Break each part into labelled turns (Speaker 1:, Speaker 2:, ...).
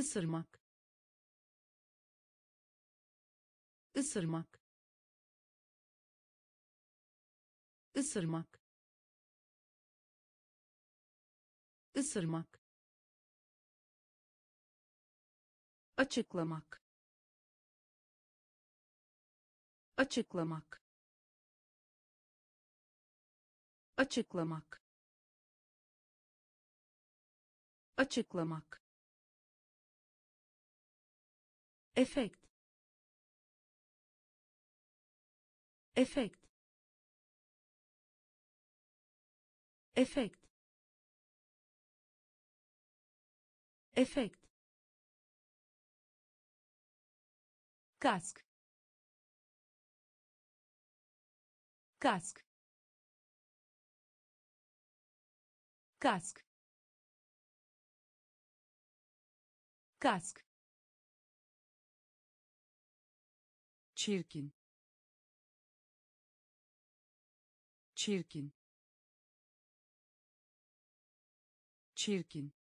Speaker 1: ısırmak ısırmak ısırmak ısırmak açıklamak. Açıklamak. Açıklamak. Açıklamak efekt efekt efekt efekt kask kask kask kask çirkin. Çirkin. Çirkin.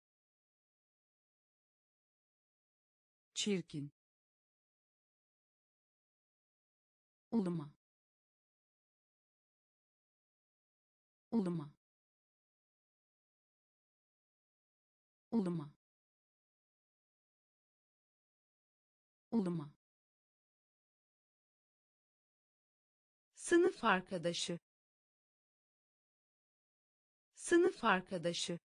Speaker 1: Çirkin. Uluma. Uluma. Uluma. Uluma sınıf arkadaşı. Sınıf arkadaşı.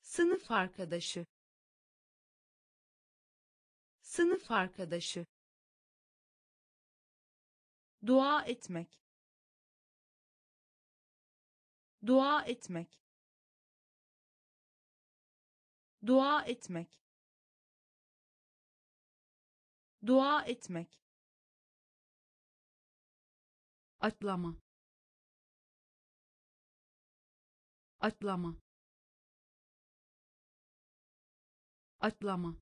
Speaker 1: Sınıf arkadaşı. Sınıf arkadaşı. Dua etmek. Dua etmek. Dua etmek. Dua etmek atlama. Atlama. Atlama.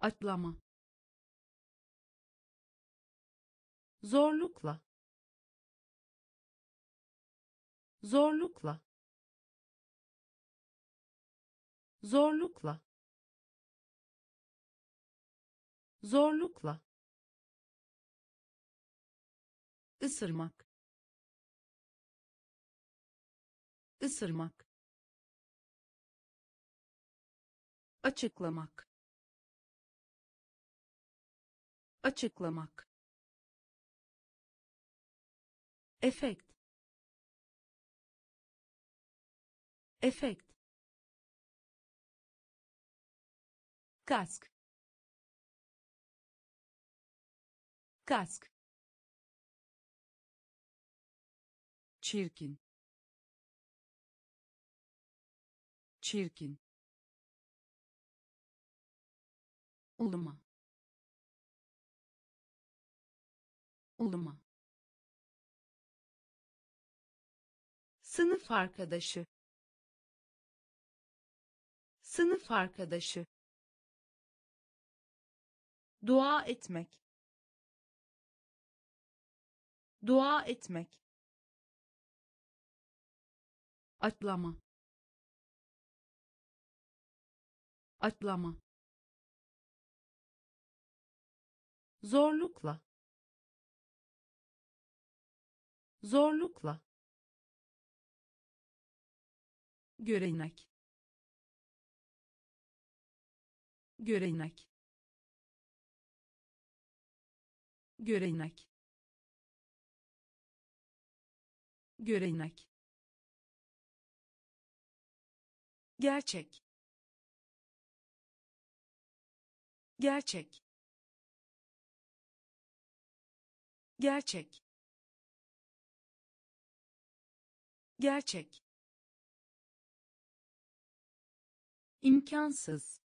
Speaker 1: Atlama. Zorlukla. Zorlukla. Zorlukla. Zorlukla ısırmak ısırmak açıklamak. Açıklamak. Efekt. Efekt. Kask. Kask çirkin. Çirkin. Uluma. Uluma. Sınıf arkadaşı. Sınıf arkadaşı. Dua etmek. Dua etmek atlama. Atlama. Zorlukla. Zorlukla. Görenek. Görenek. Görenek. Görenek gerçek. Gerçek. Gerçek. Gerçek. İmkansız.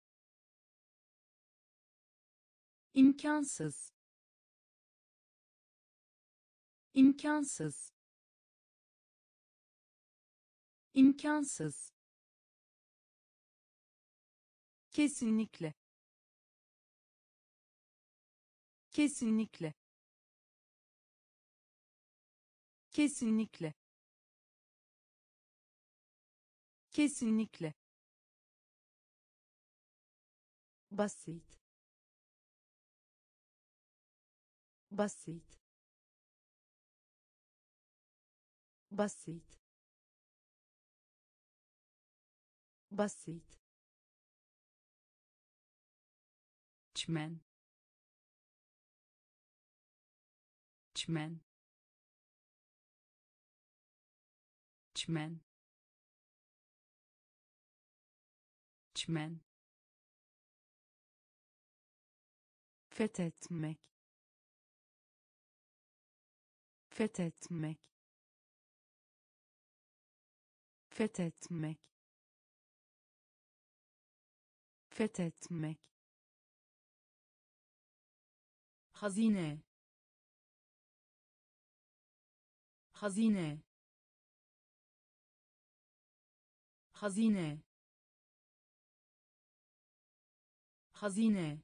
Speaker 1: İmkansız. İmkansız. İmkansız kesinlikle. Kesinlikle. Kesinlikle. Kesinlikle. Basit. Basit. Basit. Basit çmen. Çmen. Çmen. Çmen. Fethetmek. Fethetmek. Fethetmek. Fethetmek hazine hazine hazine hazine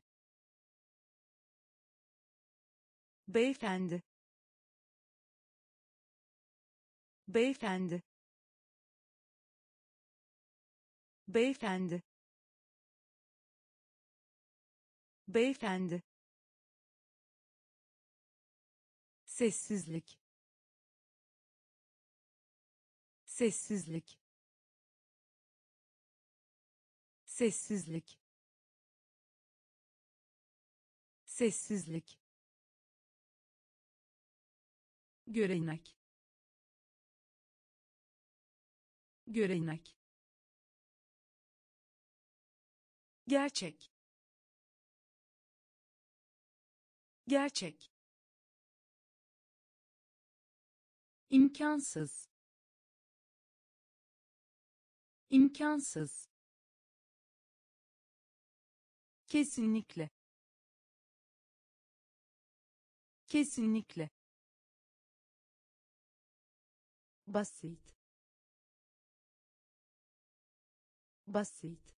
Speaker 1: beyefendi. Beyefendi. Beyefendi. Beyefendi sessizlik. Sessizlik. Sessizlik. Sessizlik. Görenek. Görenek. Gerçek. Gerçek imkansız. İmkansız. Kesinlikle. Kesinlikle. Basit. Basit.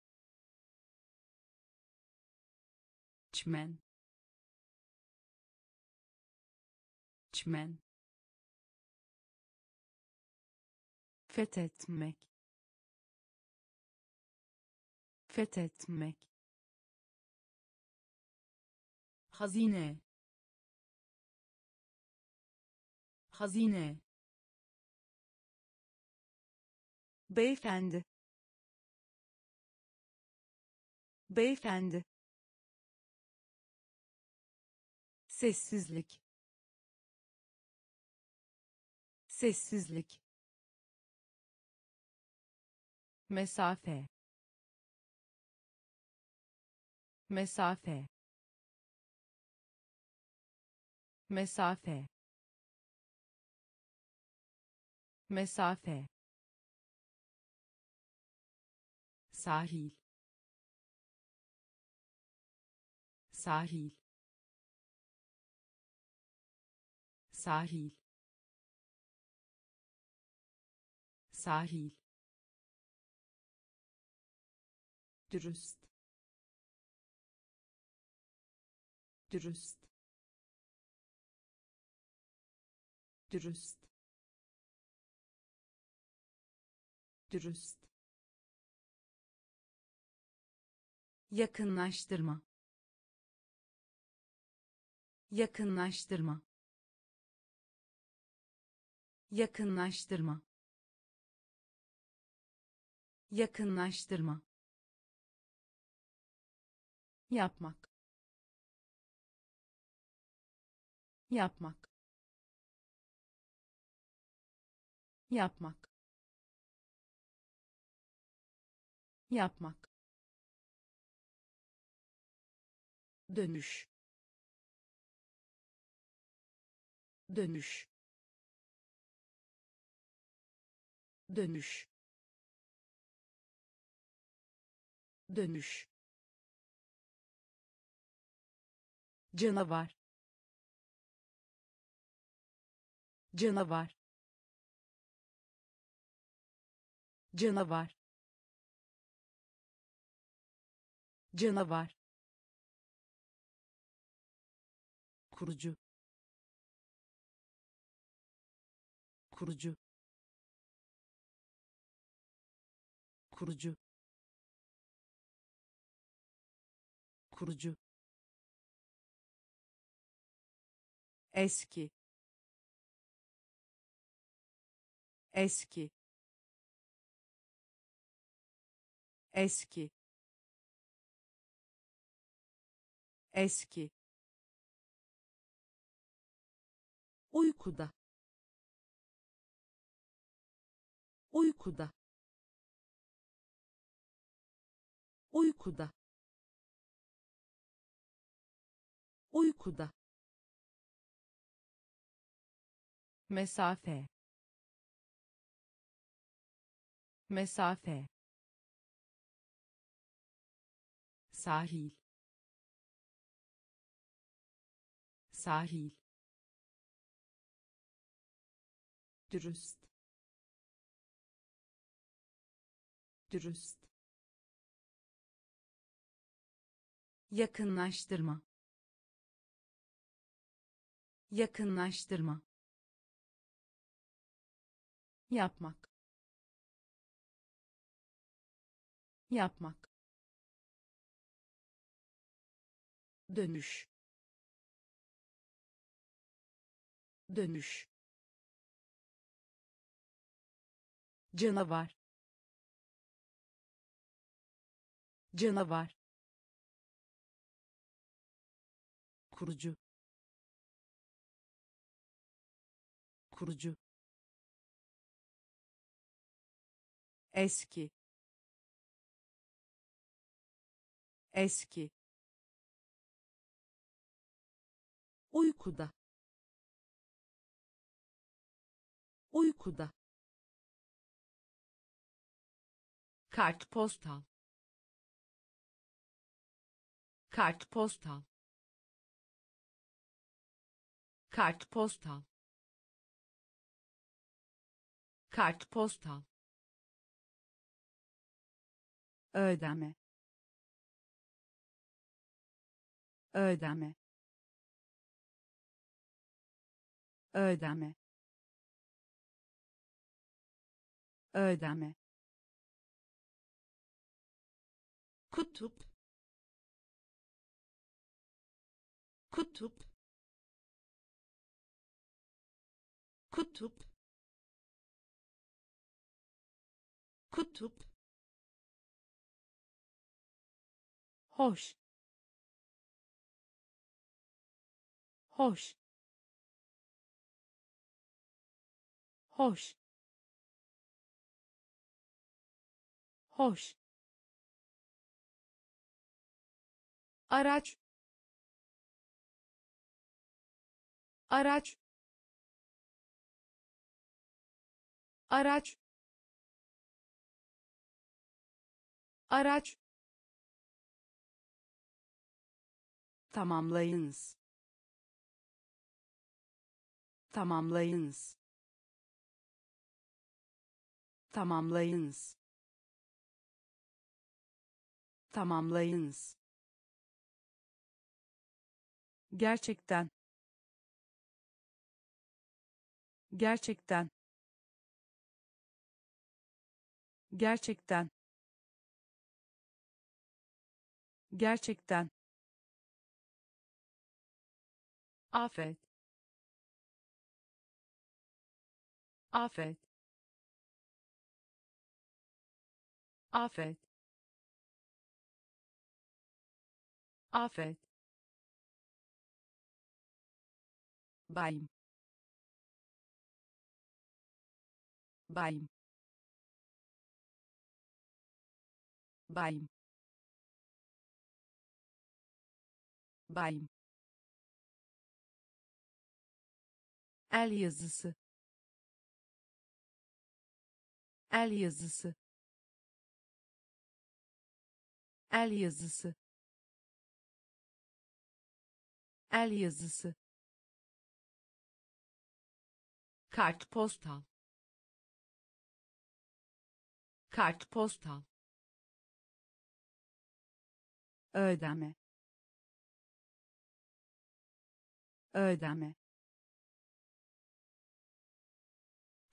Speaker 1: Çmen. Çmen fethetmek. Fethetmek. Hazine. Hazine. Beyefendi. Beyefendi. Sessizlik. Sessizlik mesafe. Mesafe. Mesafe. Mesafe. Sahil. Sahil. Sahil. Sahil dürüst. Dürüst. Dürüst. Dürüst. Yakınlaştırma. Yakınlaştırma. Yakınlaştırma. Yakınlaştırma yapmak. Yapmak. Yapmak. Yapmak. Dönüş. Dönüş. Dönüş. Dönüş canavar. Canavar. Canavar. Canavar. Kurucu. Kurucu. Kurucu. Kurucu eski. Eski. Eski. Eski. Uykuda. Uykuda. Uykuda. Uykuda mesafe. Mesafe. Sahil. Sahil. Dürüst. Dürüst. Yakınlaştırma. Yakınlaştırma yapmak. Yapmak. Dönüş. Dönüş. Canavar. Canavar. Kurucu. Kurucu eski. Eski. Uykuda. Uykuda. Kartpostal. Kartpostal. Kartpostal. Kartpostal ödeme ödeme ödeme ödeme kutup. Kutup. Kutup. Kutup hoş. Hoş. Hoş. Hoş. Araç. Araç. Araç. Araç tamamlayınız. Tamamlayınız. Tamamlayınız. Tamamlayınız. Gerçekten. Gerçekten. Gerçekten. Gerçekten afet afet afet afet bayım bayım bayım bayım el yazısı. El yazısı. El yazısı. El yazısı. Kartpostal kartpostal ödeme. Ödeme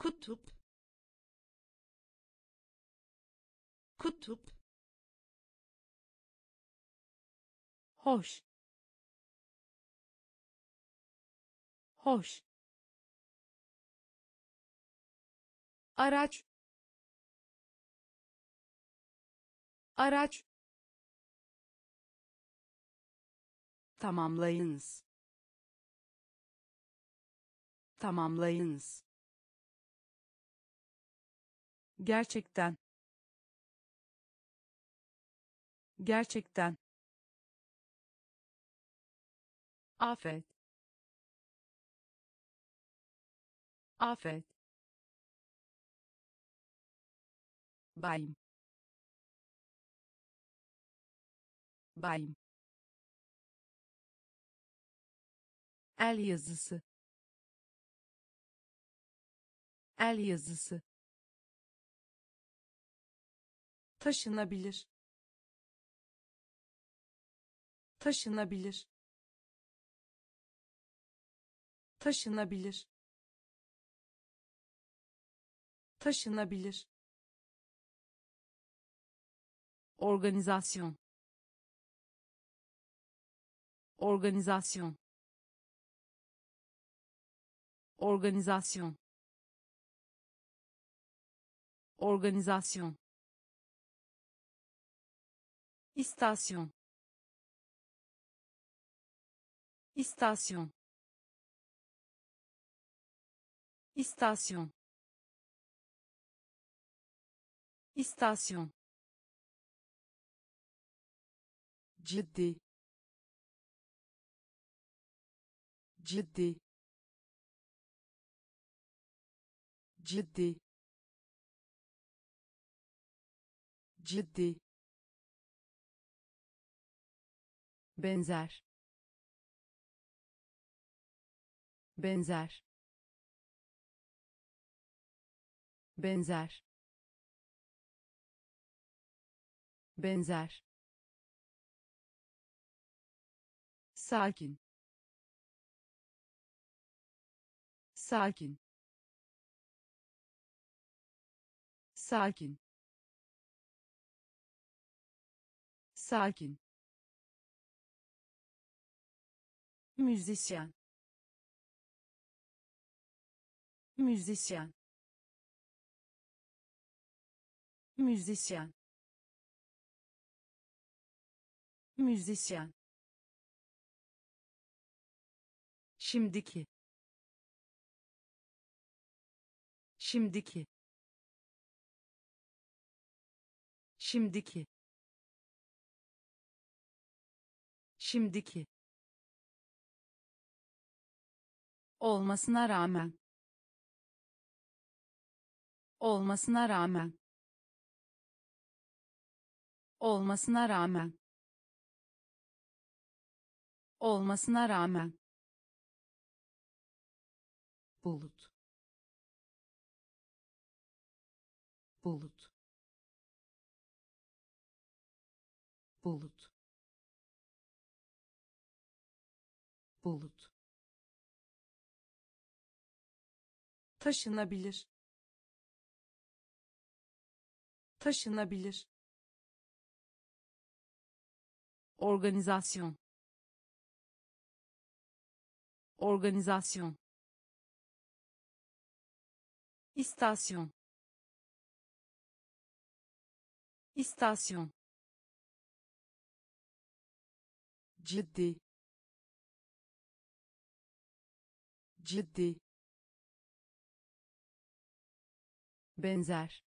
Speaker 1: kutup kutup hoş. Hoş. Araç. Araç. Tamamlayınız. Tamamlayınız gerçekten. Gerçekten. Afet. Afet. Bayım bayım el yazısı. El yazısı taşınabilir. Taşınabilir. Taşınabilir. Taşınabilir. Organizasyon. Organizasyon. Organizasyon. Organizasyon istasyon istasyon istasyon istasyon ciddi ciddi ciddi ciddi benzer. Benzer. Benzer. Benzer. Sakin. Sakin. Sakin. Sakin müzisyen. Müzisyen. Müzisyen. Müzisyen. Şimdiki. Şimdiki. Şimdiki. Şimdiki olmasına rağmen. Olmasına rağmen. Olmasına rağmen. Olmasına rağmen. Bulut. Bulut. Bulut. Bulut taşınabilir. Taşınabilir. Organizasyon. Organizasyon. İstasyon. İstasyon. Ciddi. Ciddi benzer.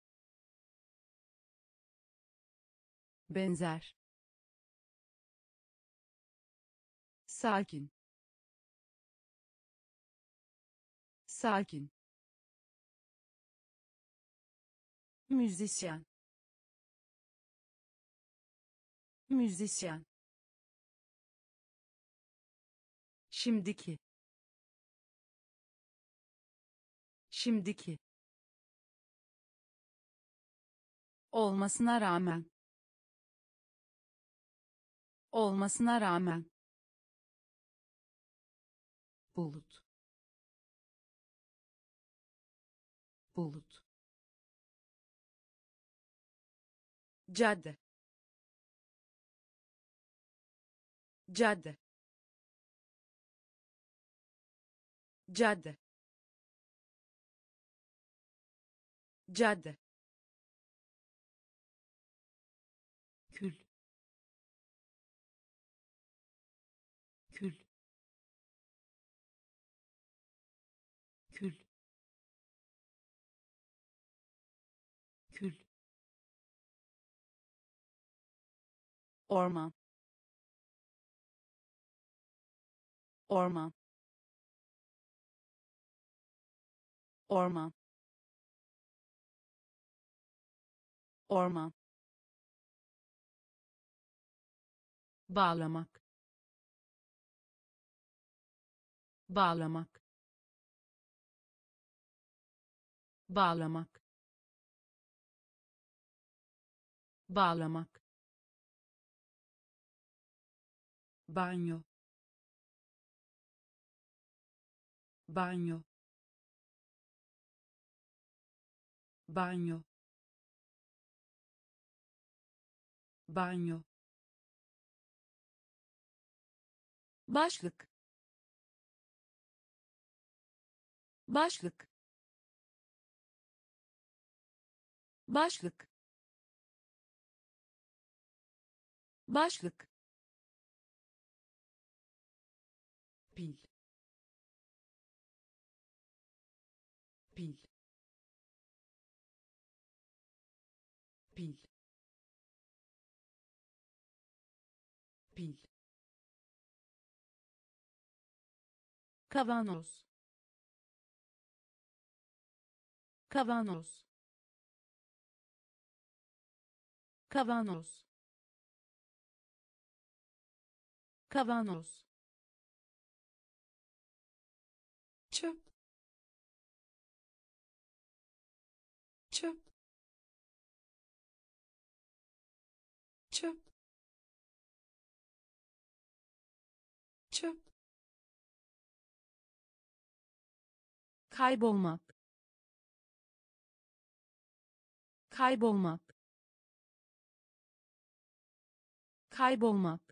Speaker 1: Benzer. Sakin. Sakin. Müzisyen. Müzisyen. Şimdiki. Şimdiki olmasına rağmen. Olmasına rağmen. Bulut. Bulut. Cadde. Cadde. Cadde. Cadde orman orman orman orman bağlamak. Bağlamak. Bağlamak. Bağlamak banyo. Banyo. Banyo. Banyo. Başlık. Başlık. Başlık. Başlık kavanoz. Kavanoz. Kavanoz. Kavanoz kaybolmak. Kaybolmak. Kaybolmak.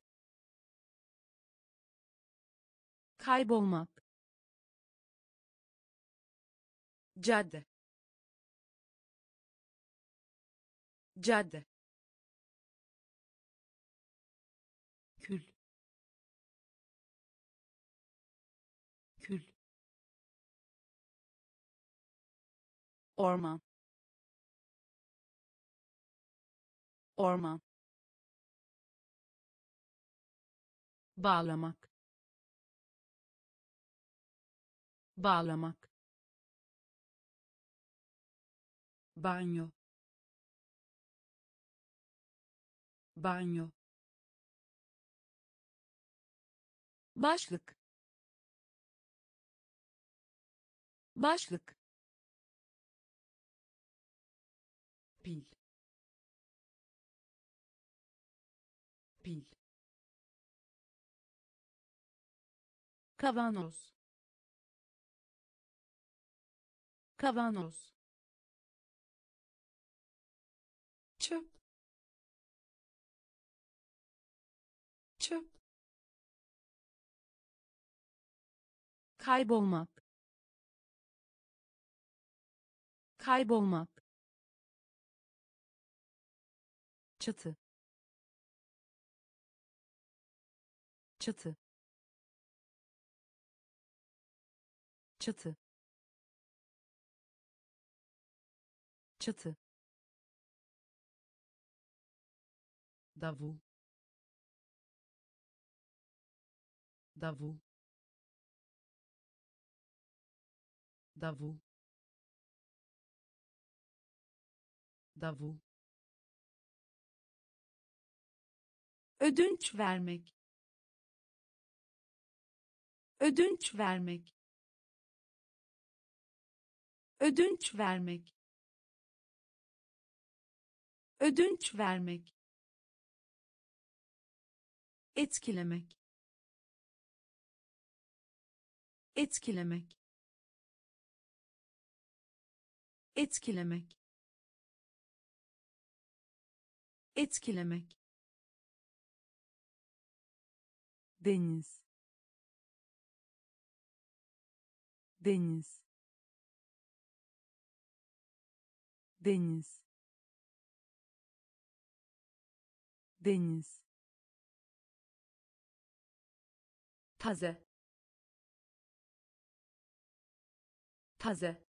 Speaker 1: Kaybolmak. Cadde. Cadde orman orman bağlamak. Bağlamak. Banyo. Banyo. Başlık. Başlık kavanoz. Kavanoz. Çöp. Çöp. Kaybolmak. Kaybolmak. Çatı. Çatı çatı. Çatı. Davul. Davul. Davul. Davul. Ödünç vermek. Ödünç vermek ödünç vermek. Ödünç vermek. Etkilemek. Etkilemek. Etkilemek. Etkilemek.
Speaker 2: Deniz. Deniz deniz. Deniz.
Speaker 1: Taze. Taze.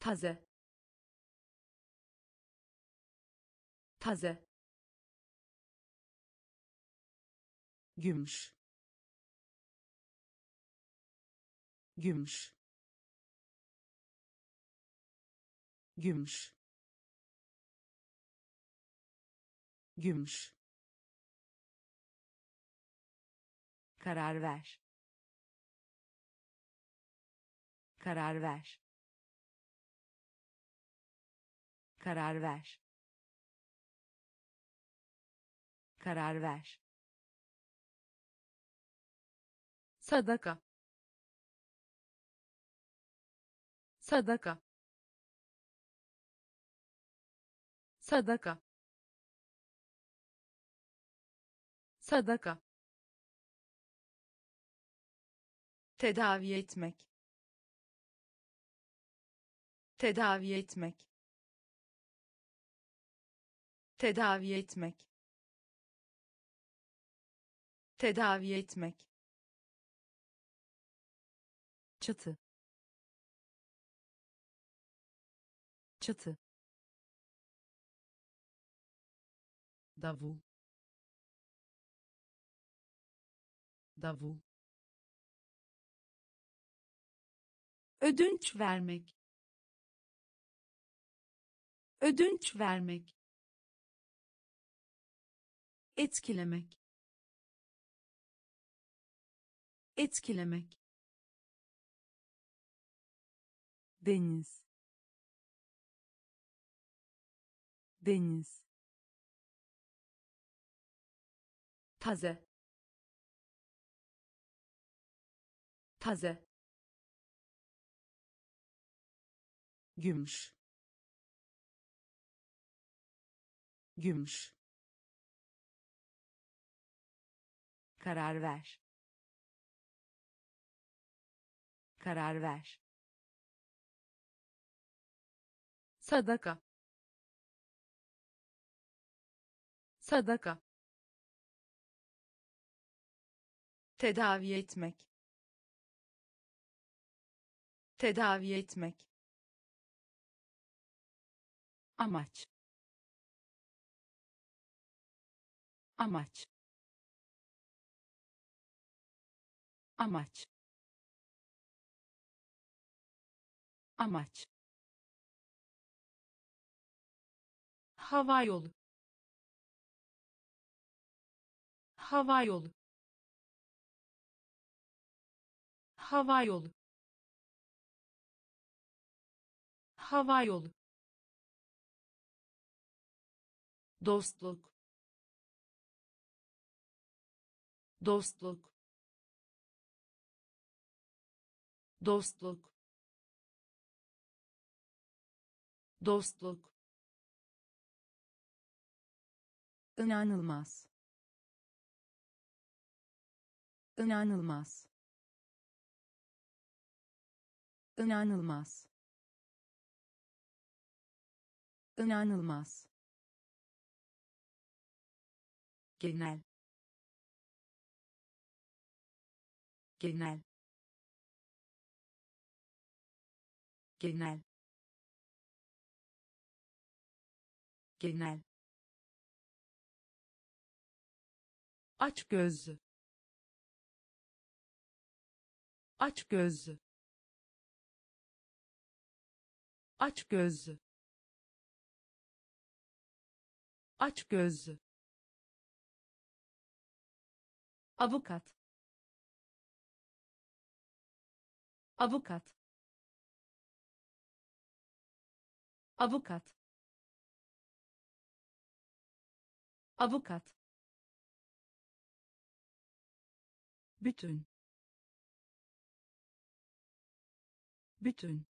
Speaker 1: Taze. Taze.
Speaker 2: Gümüş. Gümüş gümüş. Gümüş. Karar ver. Karar ver. Karar ver. Karar ver.
Speaker 1: Sadaka. Sadaka sadaka. Sadaka. Tedavi etmek. Tedavi etmek. Tedavi etmek. Tedavi etmek.
Speaker 2: Çatı. Çatı davul davul
Speaker 1: ödünç vermek. Ödünç vermek. Etkilemek. Etkilemek.
Speaker 2: Deniz. Deniz
Speaker 1: taze. Taze.
Speaker 2: Gümüş. Gümüş. Karar ver. Karar ver.
Speaker 1: Sadaka. Sadaka tedavi etmek. Tedavi etmek.
Speaker 2: Amaç. Amaç. Amaç. Amaç.
Speaker 1: Hava yolu. Hava yolu hava yolu hava yolu dostluk. Dostluk. Dostluk. Dostluk.
Speaker 2: İnanılmaz. İnanılmaz inanılmaz. İnanılmaz. Genel. Genel. Genel. Genel.
Speaker 1: Aç gözlü. Aç gözlü aç gözlü aç gözlü avukat. Avukat. Avukat. Avukat.
Speaker 2: Bütün. Bütün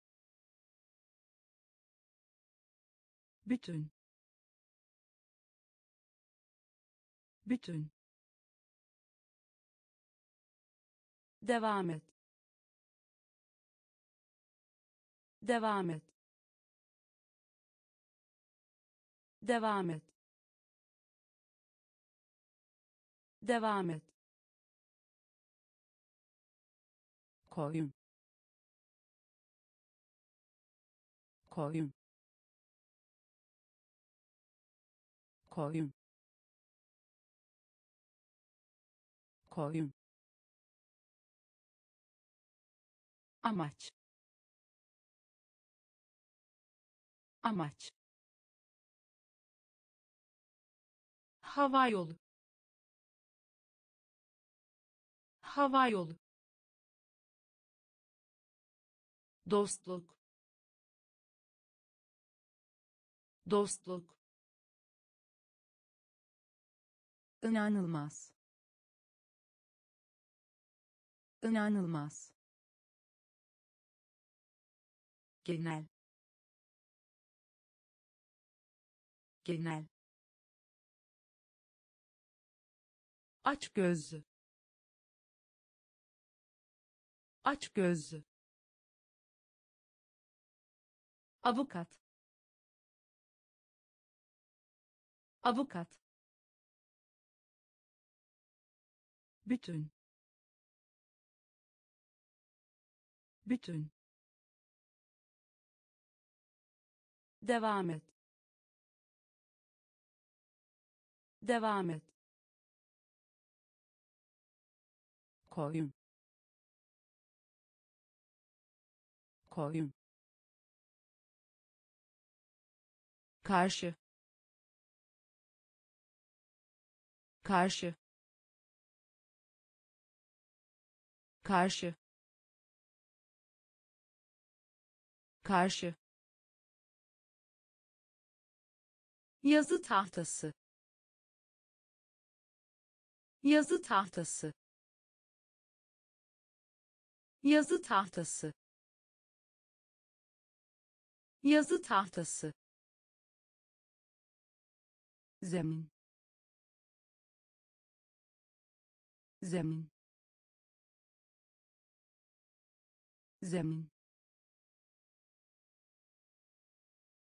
Speaker 2: bütün. Bütün. Devam et. Devam et. Devam et. Devam et. Koyun. Koyun koyun. Koyun. Amaç. Amaç. Hava yolu hava yolu dostluk. Dostluk inanılmaz. İnanılmaz. Genel. Genel. Aç gözlü aç gözlü
Speaker 1: avukat. Avukat
Speaker 2: bütün. Bütün. Devam et. Devam et. Koyun. Koyun. Karşı. Karşı karşı. Karşı. Yazı tahtası. Yazı tahtası. Yazı tahtası. Yazı tahtası. Zemin. Zemin zemin.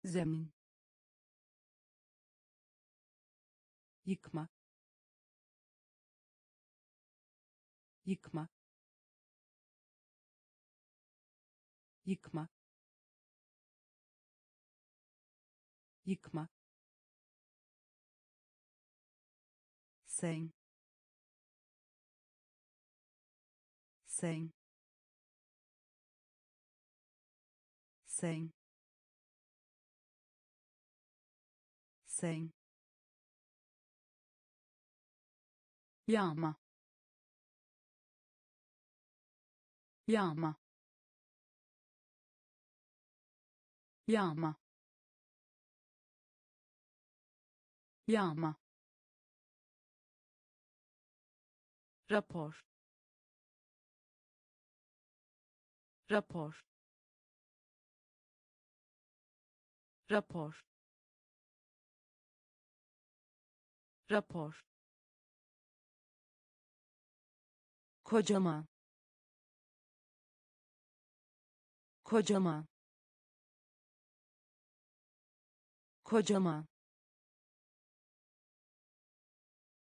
Speaker 2: Zemin. Yıkma. Yıkma. Yıkma. Yıkma. Sen sen sen sen yağma yağma yağma yağma rapor. Rapor rapor. Rapor. Kocaman kocaman kocaman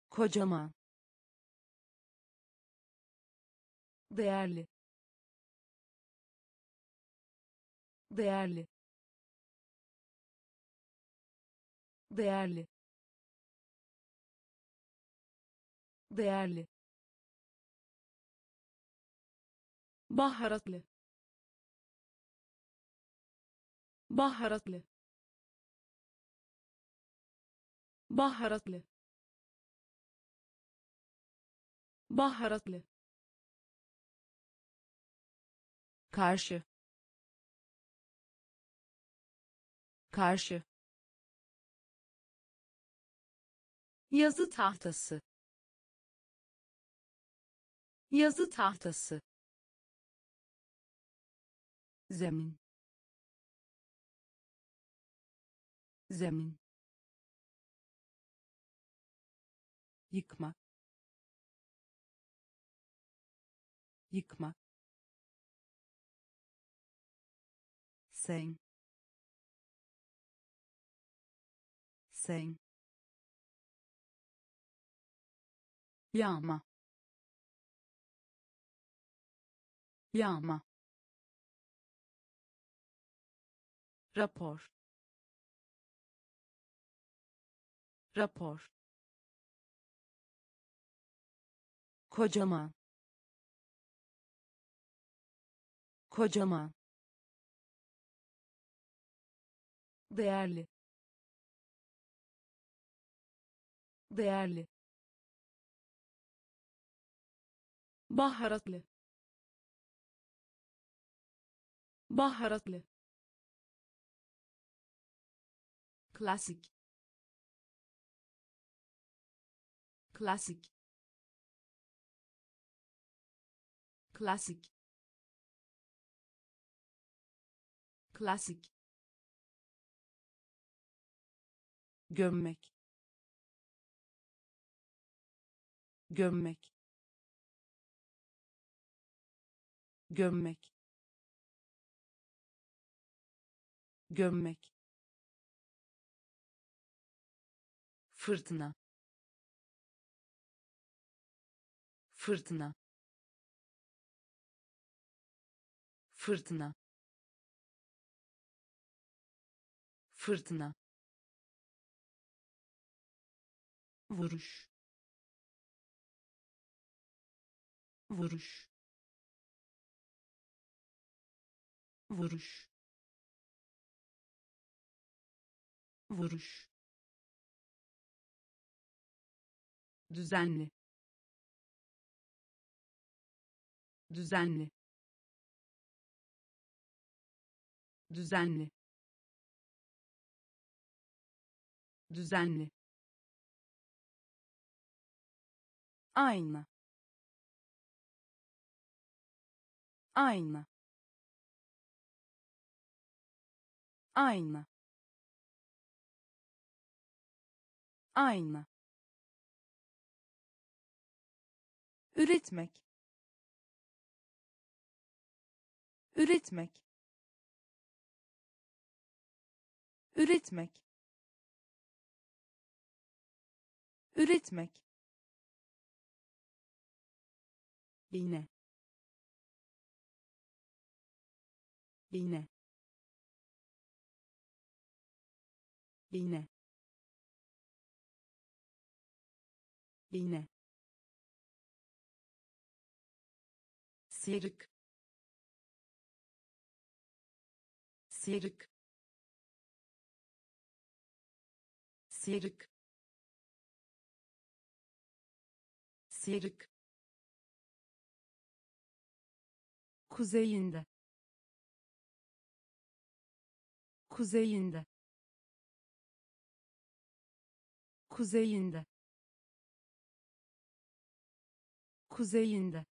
Speaker 2: kocaman değerli. Değerli değerli. Değerli. Baharatlı. Baharatlı. Baharatlı. Baharatlı. Karşı. Karşı yazı tahtası. Yazı tahtası. Zemin. Zemin. Yıkma. Yıkma. Sen sen yağma. Yağma. Rapor. Rapor. Kocaman kocaman değerli. Değerli baharatlı. Baharatlı. Klasik. Klasik. Klasik. Klasik. Gömmek. Gömmek gömmek. Gömmek. Fırtına. Fırtına. Fırtına. Fırtına. Vuruş. Vuruş vuruş. Vuruş. Düzenli. Düzenli. Düzenli. Düzenli. Ayna ayna ayna ayna üretmek. Üretmek. Üretmek. Üretmek. İğne iğne iğne iğne sıyrık sıyrık sıyrık sıyrık kuzeyinde. Kuzeyinde kuzeyinde. Kuzeyinde.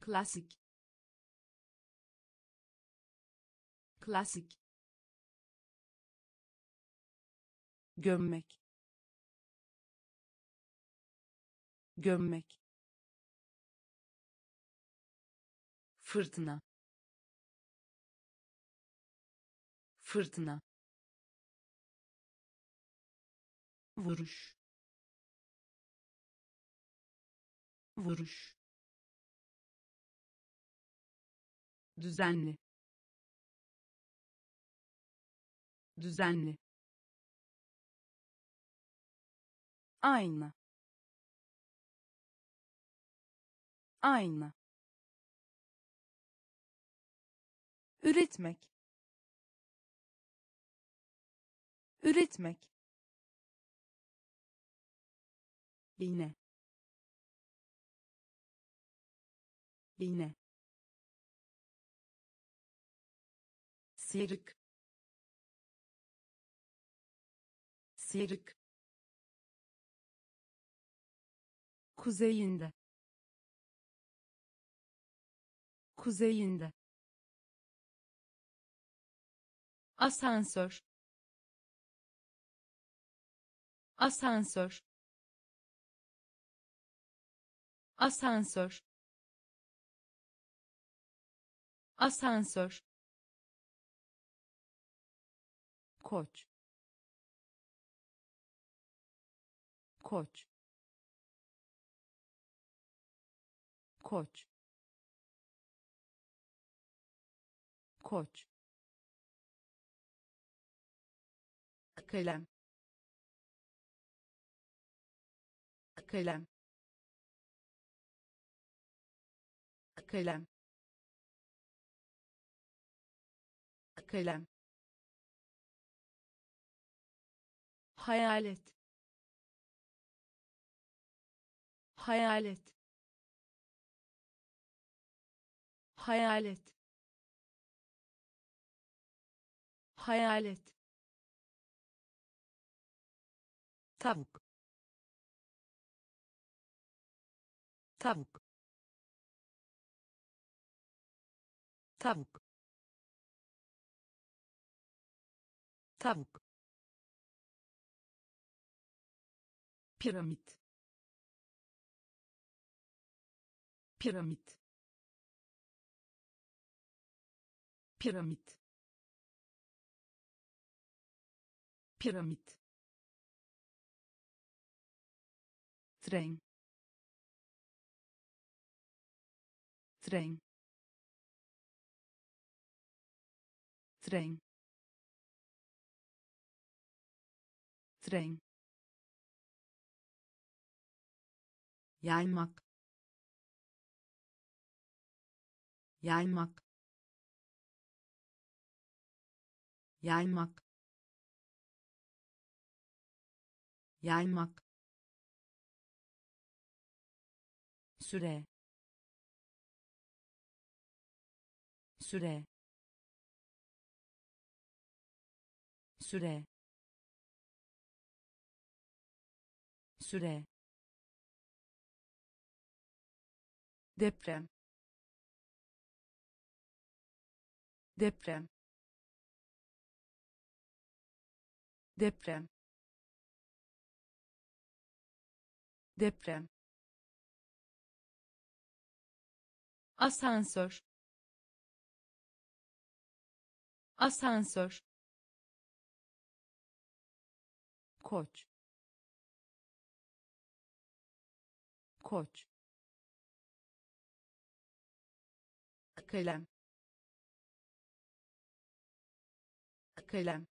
Speaker 2: Klasik. Klasik. Gömmek. Gömmek. Fırtına. Fırtına vuruş. Vuruş. Düzenli. Düzenli. Ayna ayna üretmek. Üretmek iğne iğne sıyrık sıyrık kuzeyinde. Kuzeyinde.
Speaker 1: Asansör. Asansör asansör. Asansör. Koç. Koç. Koç. Koç. Kalem kalem kalem. Kalem. Hayalet hayalet hayalet hayalet tavuk. Tavuk tavuk. Tavuk.
Speaker 2: Piramit. Piramit. Piramit. Piramit. Tren tren tren tren yaymak. Yaymak. Yaymak. Yaymak. Süre. Süre süre. Süre. Deprem. Deprem. Deprem. Deprem. Asansör. Asansör koç. Koç. Kalem kalem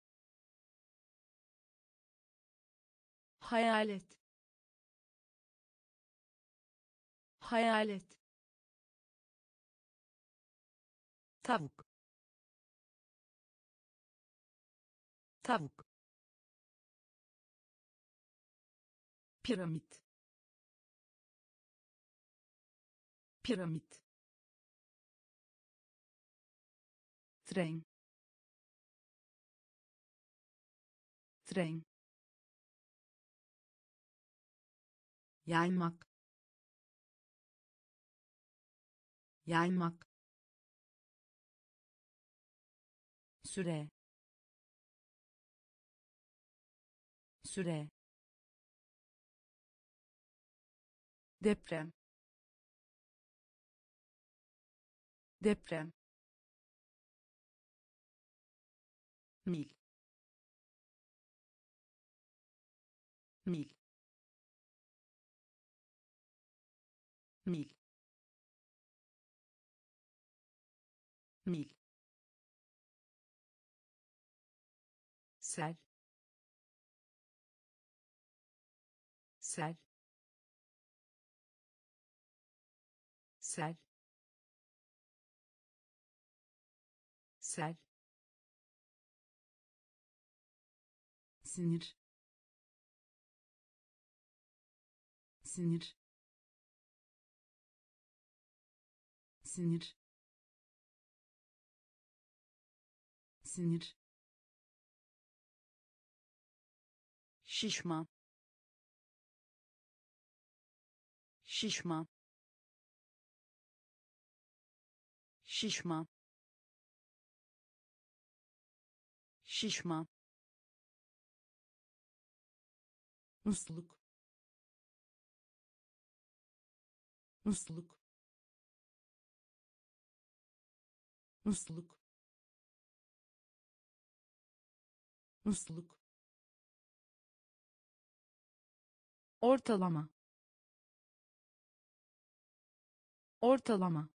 Speaker 2: hayalet. Hayalet. Tavuk. Tavuk piramit. Piramit. Tren. Tren. Yaymak. Yaymak. Süre. Süre deprem. Deprem. Mil. Mil. Mil. Mil. Sel. Sel sel. Sel. Sinir. Sinir. Sinir. Sinir. Şişman şişman şişman şişman musluk. Musluk. Musluk. Musluk. Ortalama. Ortalama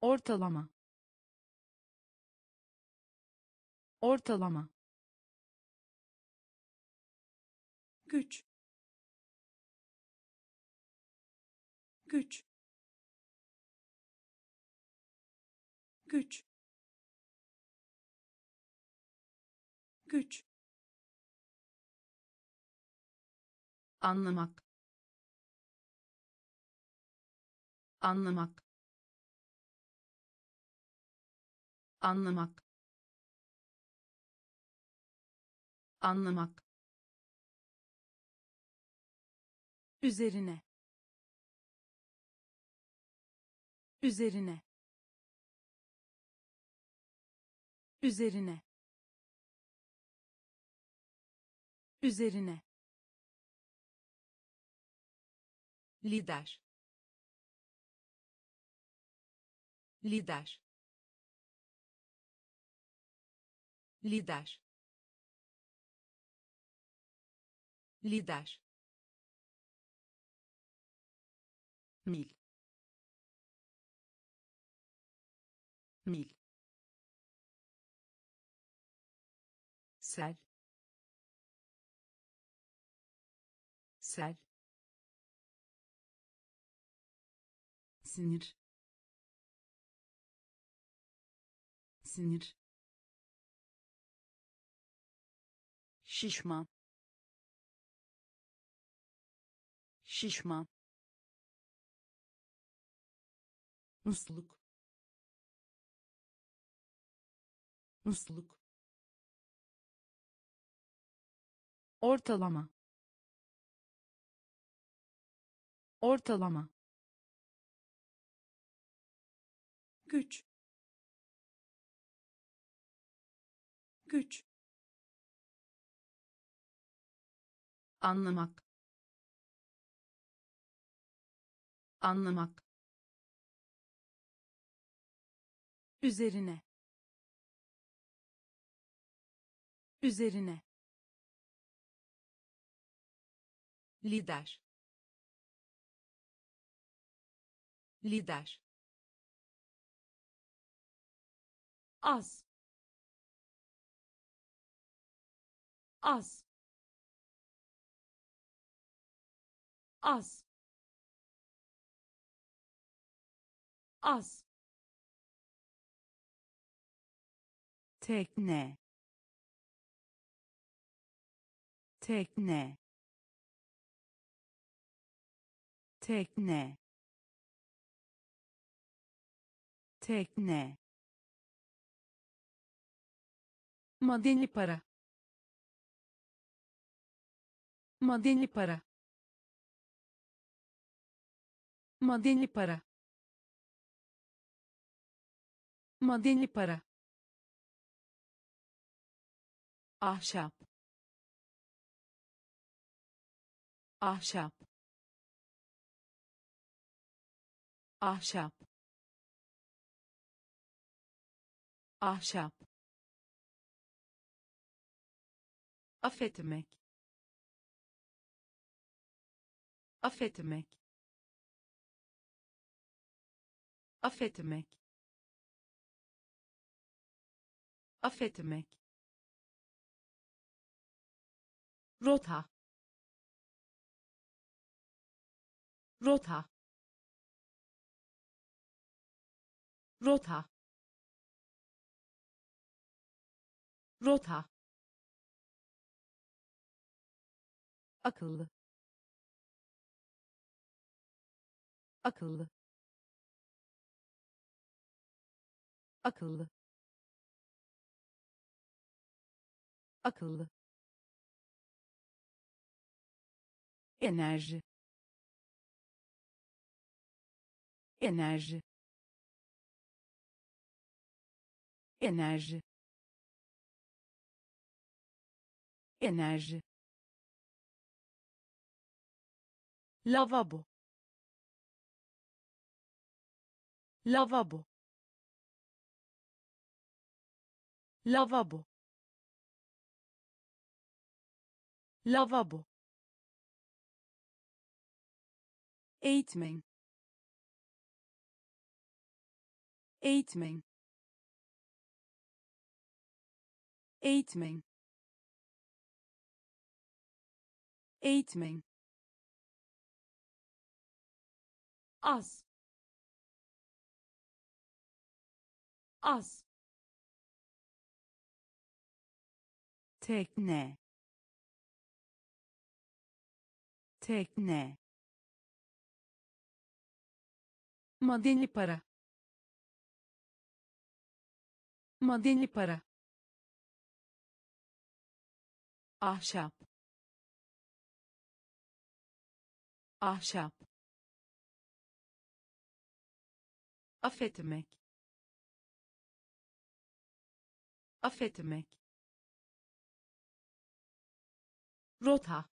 Speaker 2: ortalama. Ortalama. Güç. Güç. Güç. Güç. Anlamak. Anlamak anlamak. Anlamak. Üzerine. Üzerine. Üzerine. Üzerine. Lider. Lider lider. Lider. Mil. Mil. Sel. Sel. Sinir. Sinir şişman şişman musluk. Musluk. Ortalama. Ortalama. Güç. Güç anlamak anlamak üzerine üzerine lider. Lider. Az. Az az. Az. Tekne. Tekne. Tekne. Tekne. Madeni para. Madeni para. Madeni para. Madeni para. Ahşap. Ahşap. Ahşap. Ahşap. affetmek affetmek affetmek. Affetmek. Rota. Rota. Rota. Rota. Akıllı. Akıllı akıllı. Akıllı. Enerji. Enerji. Enerji. Enerji. Lavabo. Lavabo lavabo. Lavabo. Eğitmen eğitmen eğitmen eğitmen az az tekne. Tekne. Madeni para. Madeni para. Ahşap. Ahşap. Affetmek. Affetmek rota.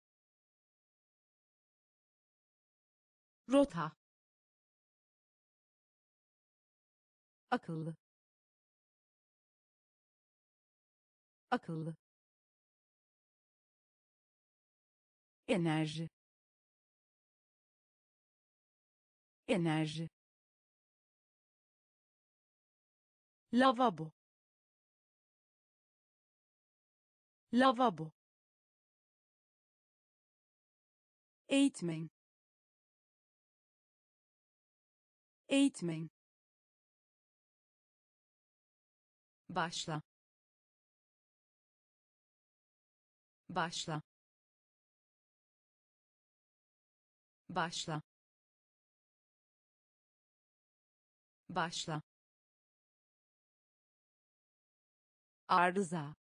Speaker 2: Rota. Akıllı. Akıllı. Enerji. Enerji. Lavabo. Lavabo eğitmen. Eğitmen. Başla. Başla. Başla. Başla. Arıza.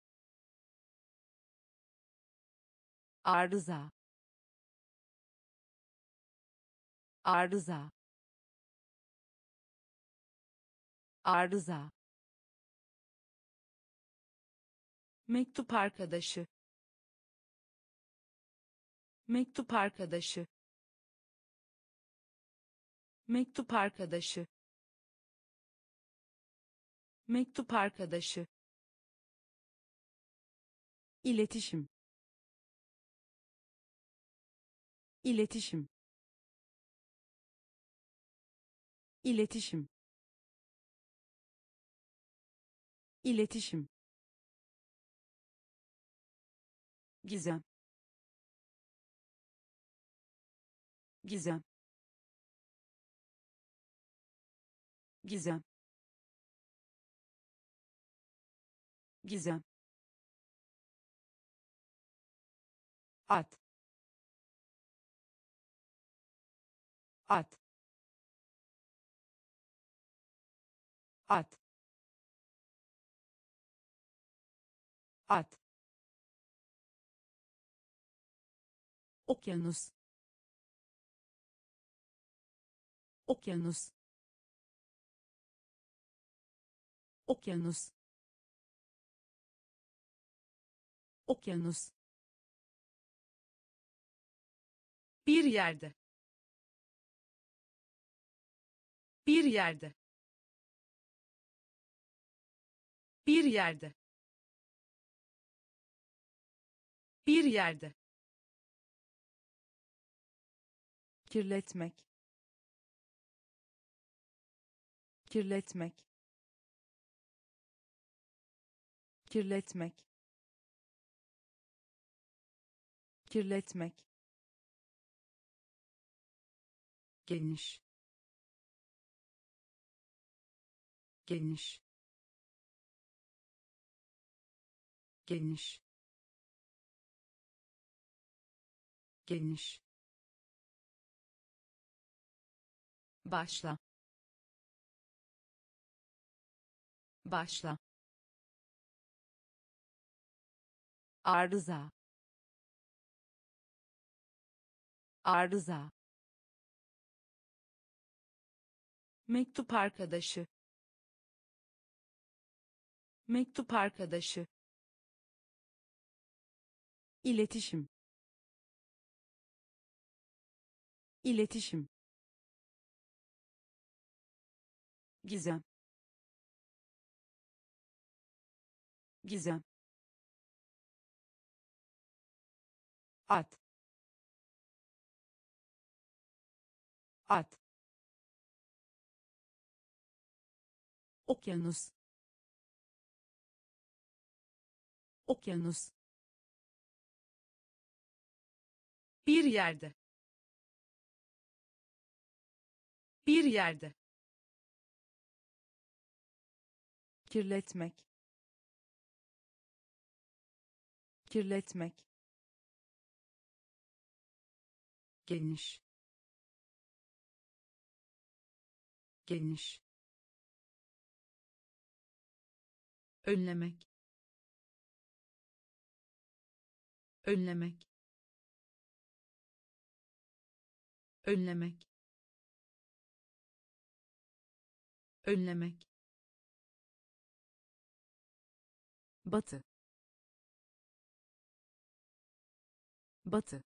Speaker 2: Arıza arıza arıza mektup arkadaşı mektup arkadaşı mektup arkadaşı mektup arkadaşı. İletişim iletişim iletişim. İletişim. Gizem. Gizem. Gizem. Gizem. At. At at. At. Okyanus. Okyanus. Okyanus. Okyanus. Bir yerde. Bir yerde bir yerde. Bir yerde. Kirletmek. Kirletmek. Kirletmek. Kirletmek. Geniş. Geniş geniş geniş başla. Başla. Arıza. Arıza. Mektup arkadaşı. Mektup arkadaşı iletişim. İletişim. Gizem. Gizem. At. At. Okyanus. Okyanus bir yerde. Bir yerde. Kirletmek. Kirletmek. Geniş. Geniş. Önlemek. Önlemek önlemek. Önlemek. Batı. Batı.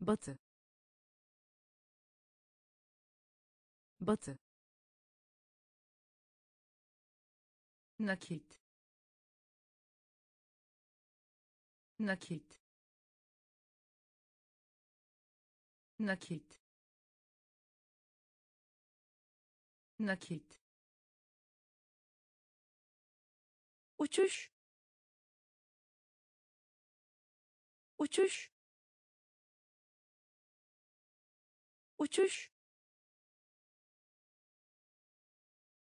Speaker 2: Batı. Batı. Nakit. Nakit nakit. Nakit. Uçuş. Uçuş. Uçuş.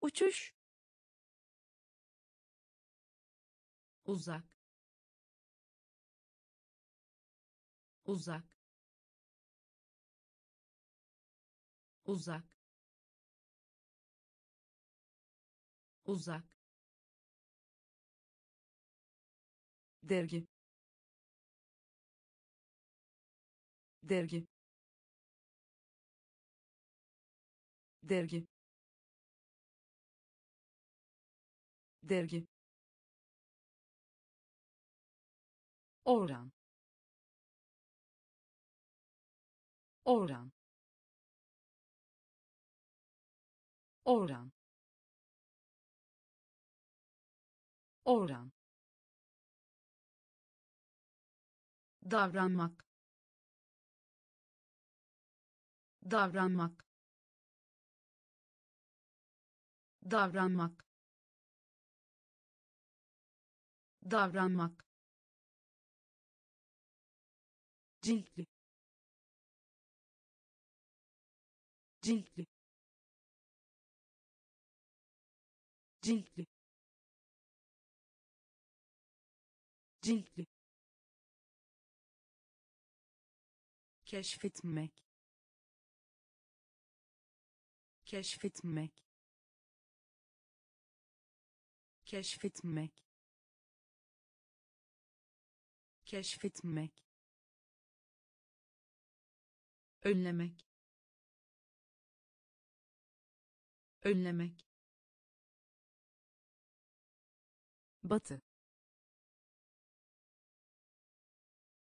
Speaker 2: Uçuş. Uzak. Uzak uzak. Uzak. Dergi. Dergi. Dergi. Dergi. Oran. Oran oran. Oran. Davranmak. Davranmak. Davranmak. Davranmak. Ciltli. Ciltli ciltli. Ciltli. Keşfetmek. Keşfetmek. Keşfetmek. Keşfetmek. Önlemek. Önlemek batı.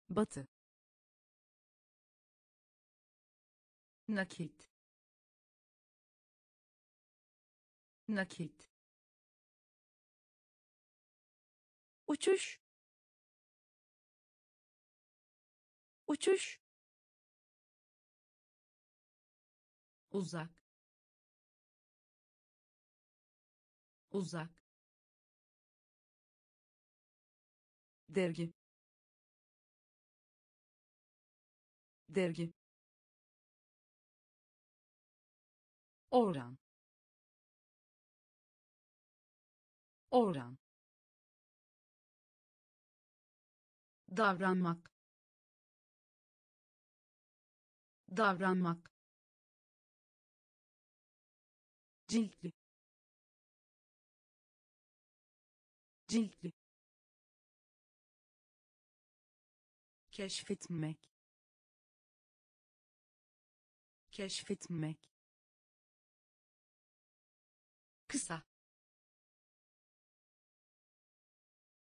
Speaker 2: Batı. Nakit. Nakit. Uçuş. Uçuş. Uzak. Uzak dergi. Dergi. Oran. Oran. Davranmak. Davranmak. Ciltli. Ciltli keşfetmek keşfetmek. Kısa.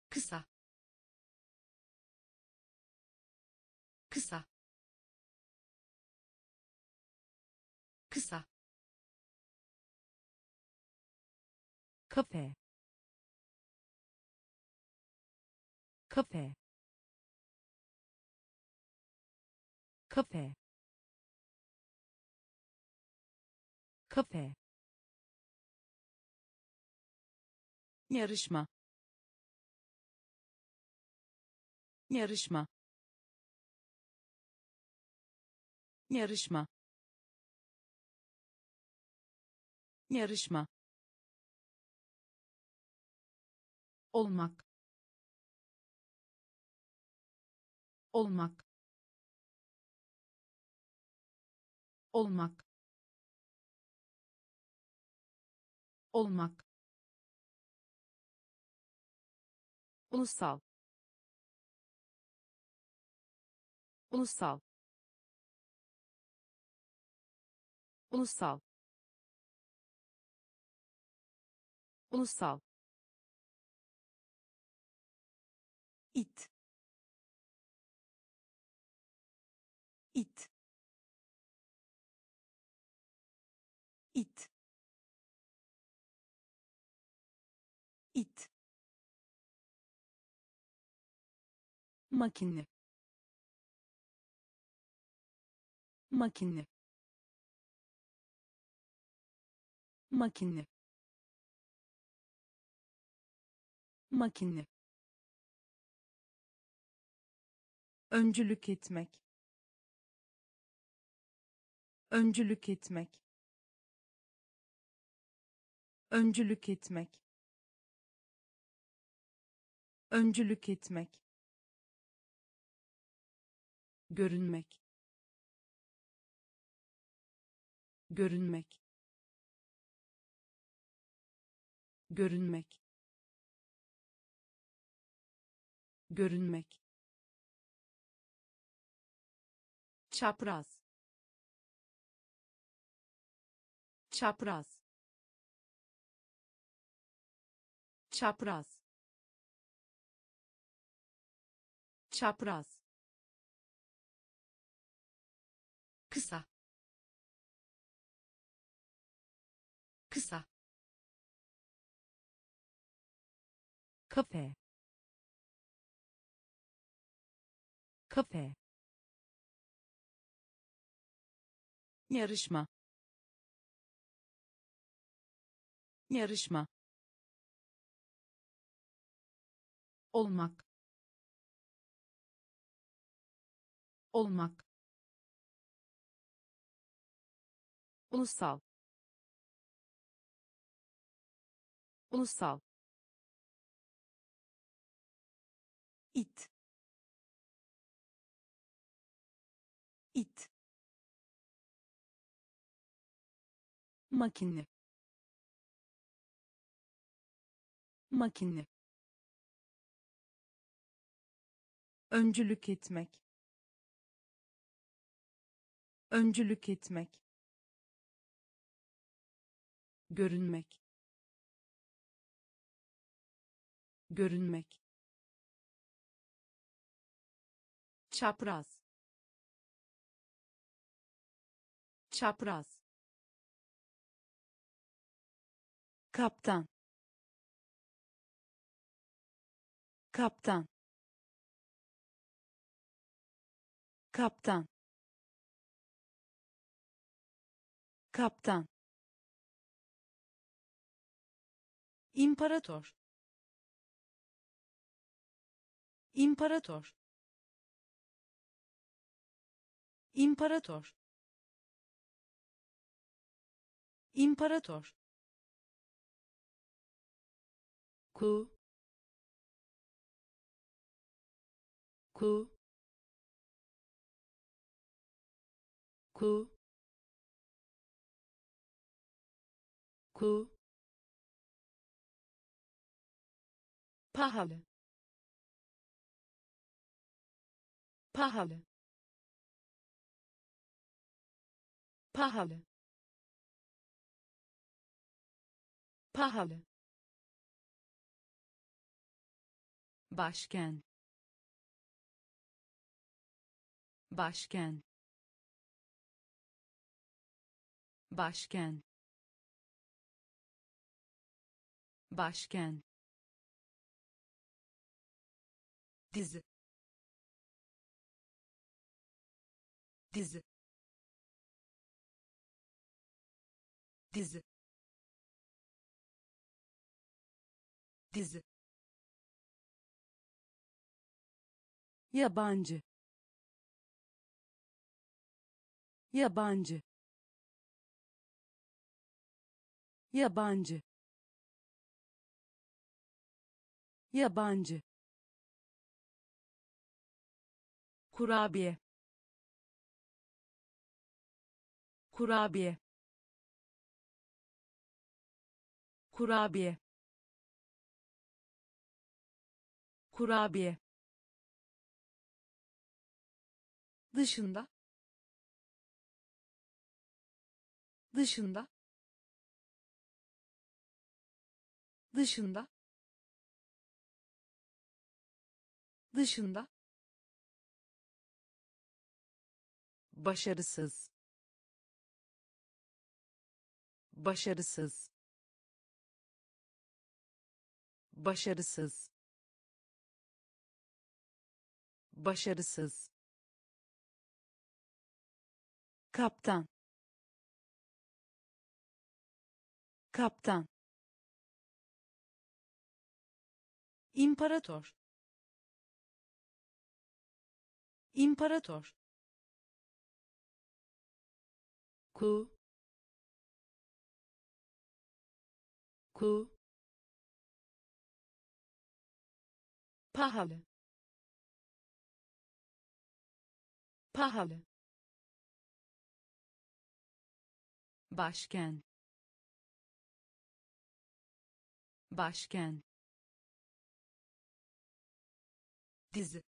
Speaker 2: Kısa. Kısa. Kısa.
Speaker 1: Kafe. Kafe kafe. Kafe.
Speaker 2: Yarışma. Yarışma. Yarışma. Yarışma. Olmak. Olmak olmak. Olmak.
Speaker 1: Ulusal. Ulusal. Ulusal. Ulusal. İt
Speaker 2: makine. Makine. Makine. Makine. Öncülük etmek. Öncülük etmek. Öncülük etmek. Öncülük etmek görünmek. Görünmek. Görünmek. Görünmek. Çapraz. Çapraz. Çapraz. Çapraz kısa. Kısa.
Speaker 1: Kafe. Kafe.
Speaker 2: Yarışma. Yarışma. Olmak. Olmak
Speaker 1: ulusal. Ulusal.
Speaker 2: İt. İt. Makine. Makine. Öncülük etmek. Öncülük etmek görünmek. Görünmek. Çapraz. Çapraz. Kaptan. Kaptan. Kaptan. Kaptan imparator. İmparator. İmparator. İmparator. Ku ku ku ku pahalı. Pahalı. Pahalı. Pahalı.
Speaker 1: Başken başken başken başken
Speaker 2: dizi. Dizi. Dizi. Dizi.
Speaker 1: Yabancı. Yabancı. Yabancı. Yabancı kurabiye. Kurabiye. Kurabiye. Kurabiye.
Speaker 2: Dışında. Dışında. Dışında. Dışında
Speaker 1: başarısız başarısız başarısız başarısız. Kaptan. Kaptan.
Speaker 2: İmparator. İmparator ku. Ku. Pahalı. Pahalı.
Speaker 1: Başken başken
Speaker 2: dizi.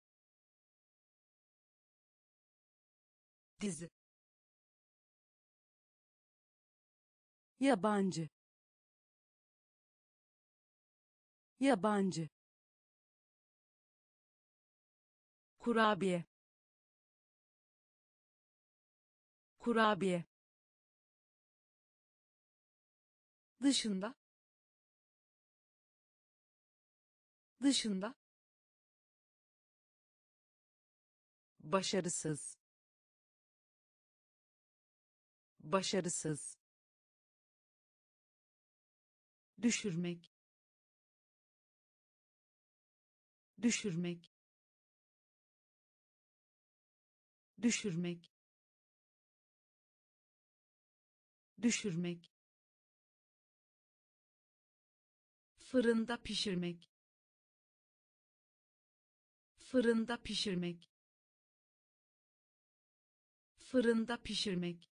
Speaker 2: Dizi
Speaker 1: yabancı. Yabancı. Kurabiye. Kurabiye.
Speaker 2: Dışında. Dışında.
Speaker 1: Başarısız. Başarısız
Speaker 2: düşürmek. Düşürmek. Düşürmek. Düşürmek. Fırında pişirmek. Fırında pişirmek. Fırında pişirmek.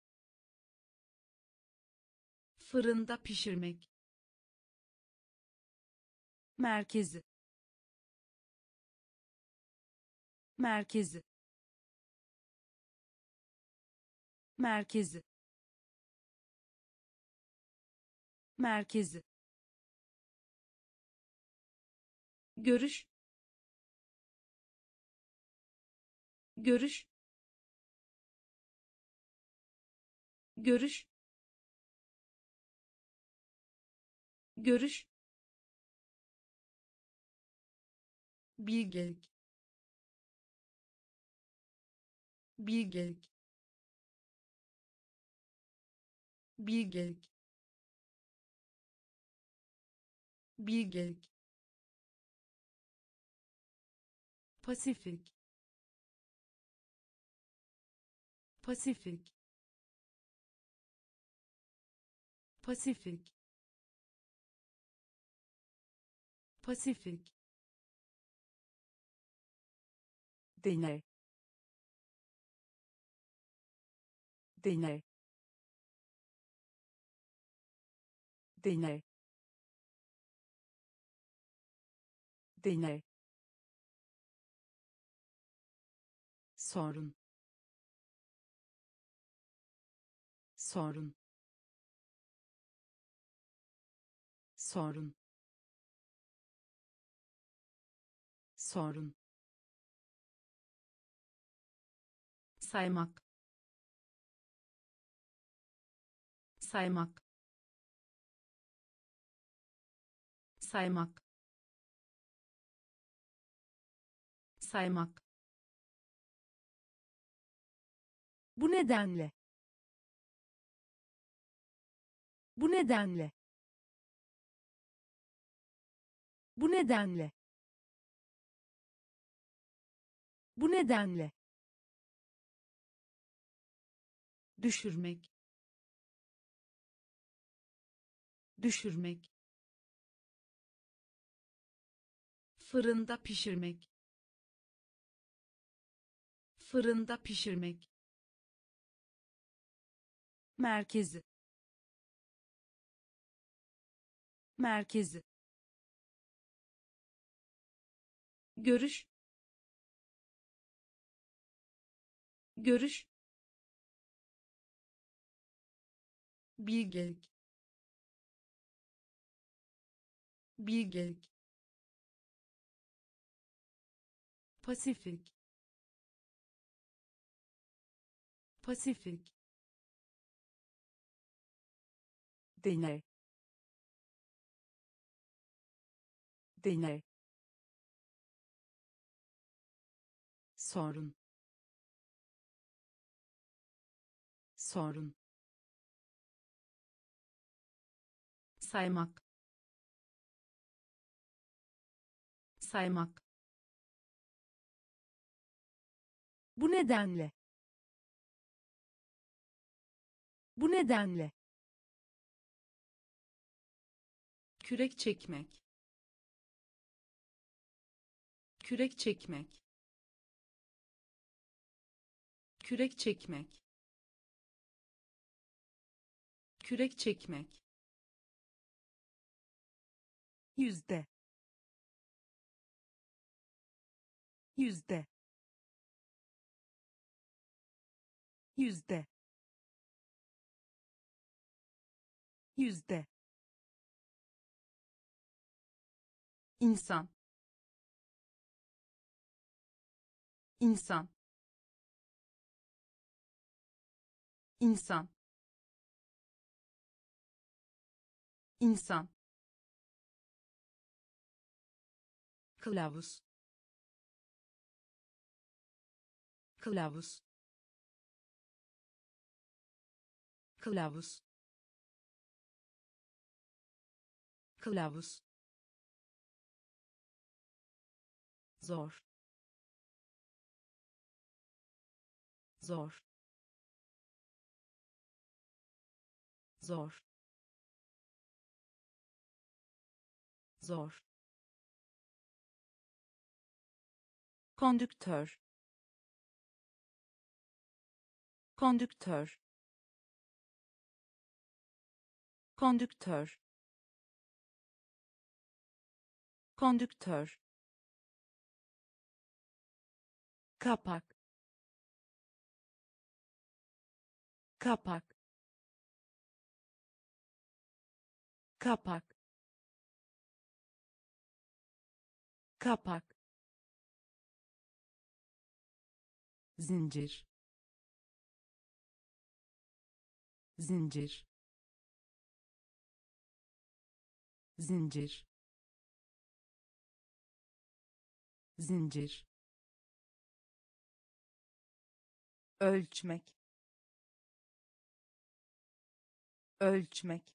Speaker 2: Fırında pişirmek
Speaker 1: merkezi merkezi merkezi merkezi.
Speaker 2: Görüş görüş görüş görüş bilgelik. Bilgelik. Bilgelik. Bilgelik. Pasifik. Pasifik. Pasifik. Pasifik
Speaker 1: deney deney deney deney sorun. Sorun.
Speaker 2: Sorun. Sorun saymak saymak saymak saymak
Speaker 1: Bu nedenle. Bu nedenle. Bu nedenle. Bu nedenle.
Speaker 2: Düşürmek. Düşürmek. Fırında pişirmek. Fırında pişirmek.
Speaker 1: Merkezi. Merkezi.
Speaker 2: Görüş. Görüş bilgelik. Bilgelik. Pasifik. Pasifik.
Speaker 1: Deney. Deney.
Speaker 2: Sorun. Sorun saymak. Saymak.
Speaker 1: Bu nedenle. Bu nedenle.
Speaker 2: kürek çekmek. Kürek çekmek. Kürek çekmek. Kürek çekmek
Speaker 1: yüzde. Yüzde. Yüzde. Yüzde.
Speaker 2: İnsan. İnsan. İnsan. İnsan kılavuz. Kılavuz. Kılavuz. Kılavuz. Zor. Zor. Zor. Zor
Speaker 1: kondüktör. Kondüktör. Kondüktör. Kondüktör. Kapak. Kapak. Kapak. Kapak zincir. Zincir. Zincir. Zincir. Ölçmek. Ölçmek.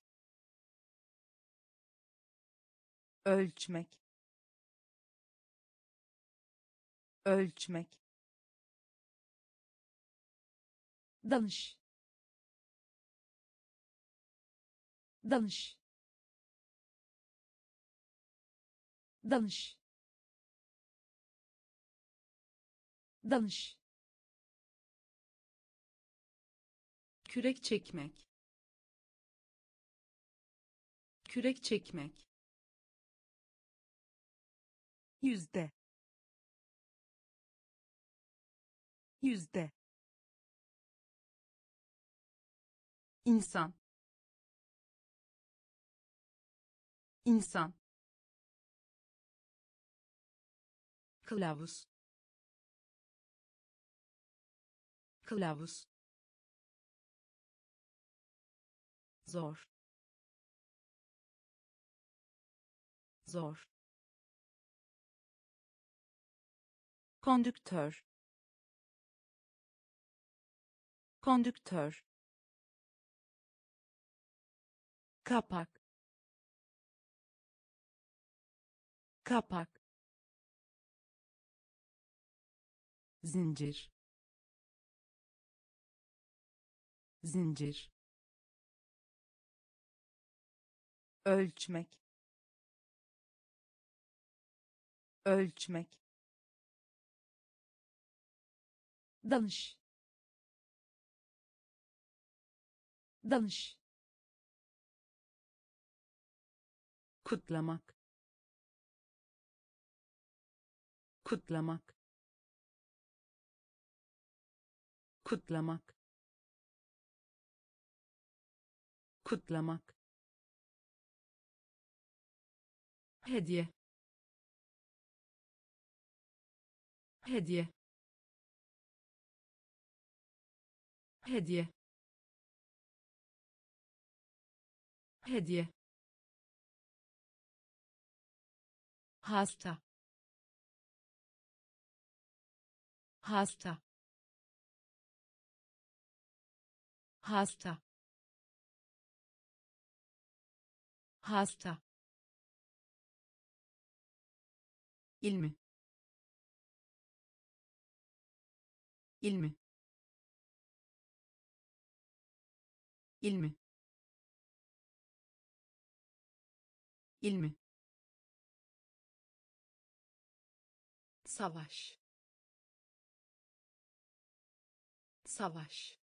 Speaker 1: Ölçmek. Ölçmek danış. Danış. Danış. Danış.
Speaker 2: Kürek çekmek. Kürek çekmek.
Speaker 1: Yüzde. Yüzde
Speaker 2: insan. İnsan. Kılavuz. Kılavuz. Zor. Zor. Kondüktör. Kondüktör kapak. Kapak. Zincir. Zincir. Ölçmek. Ölçmek.
Speaker 1: Danış. Danış
Speaker 2: kutlamak. Kutlamak. Kutlamak. Kutlamak. Hediye. Hediye. Hediye. Hediye hasta. Hasta. Hasta. Hasta. İlmi ilmi ilmi ilmi savaş. Savaş.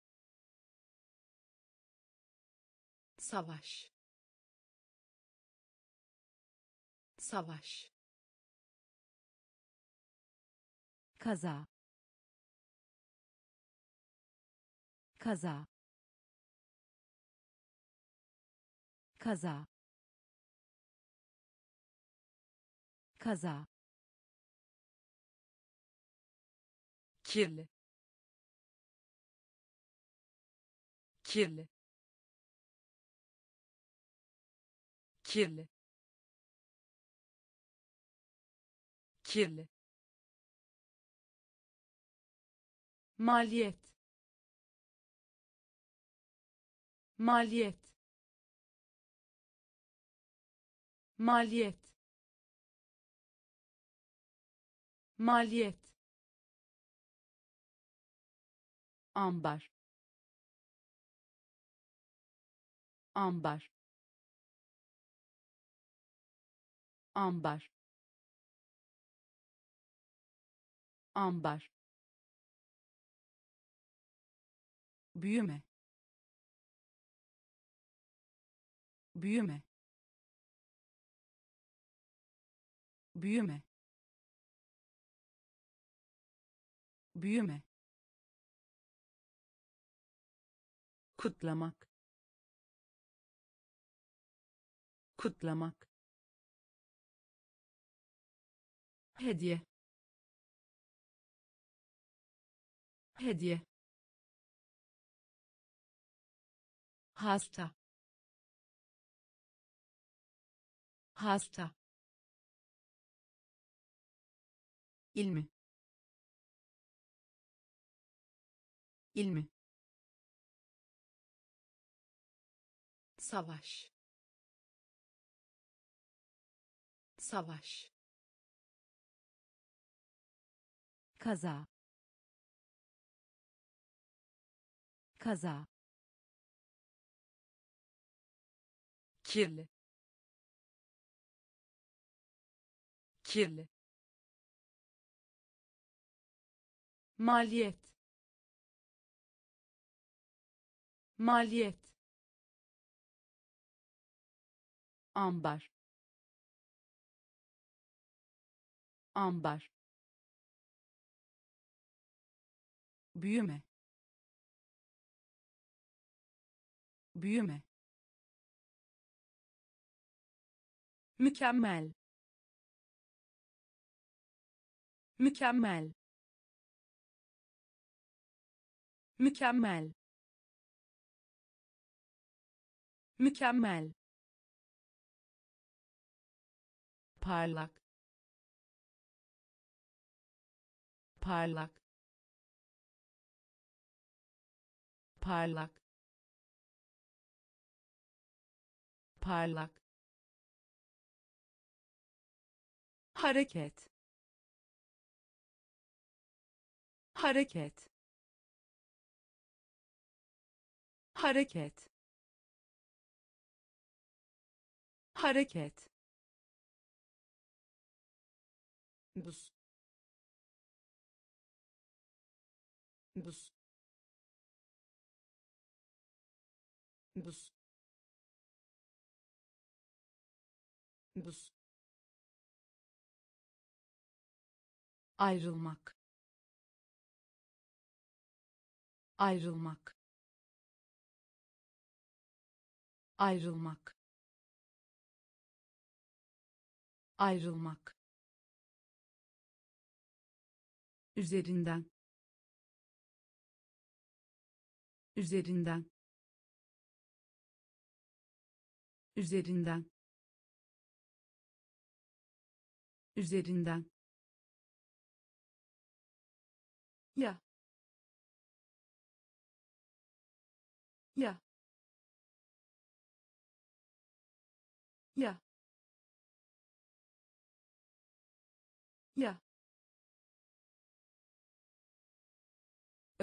Speaker 2: Savaş. Savaş.
Speaker 1: Kaza. Kaza. Kaza. Kaza
Speaker 2: kirli kirli kirli kirli. Maliyet maliyet maliyet maliyet ambar. Ambar. Ambar. Ambar. Büyüme. Büyüme. Büyüme. Büyüme kutlamak. Kutlamak. Hediye. Hediye. Hasta. Hasta. İlmi. İlmi savaş. Savaş.
Speaker 1: Kaza. Kaza.
Speaker 2: Kirli. Kirli. Maliyet. Maliyet ambar. Ambar. Büyüme. Büyüme. Mükemmel. Mükemmel. Mükemmel. Mükemmel parlak parlak parlak parlak. Hareket hareket hareket. Hareket buz buz buz buz ayrılmak. Ayrılmak. Ayrılmak. Ayrılmak üzerinden üzerinden üzerinden üzerinden. Ya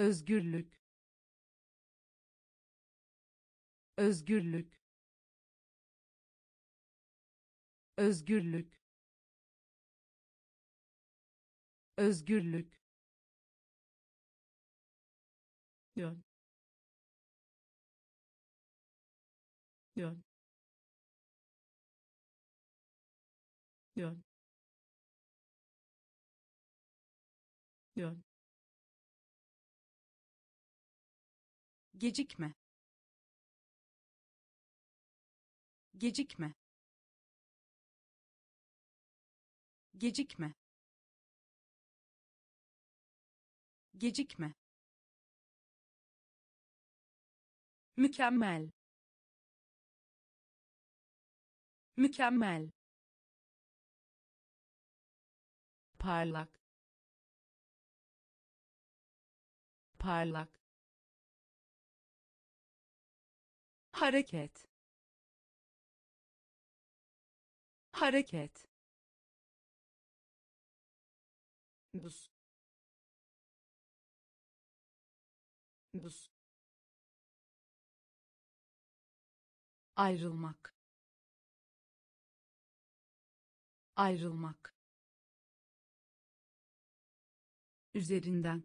Speaker 2: özgürlük özgürlük özgürlük özgürlük. Yön. Yön. Yön. Yön gecikme. Gecikme. Gecikme. Gecikme. Mükemmel. Mükemmel. Parlak. Parlak hareket. Hareket. Buz. Buz. Ayrılmak. Ayrılmak. Üzerinden.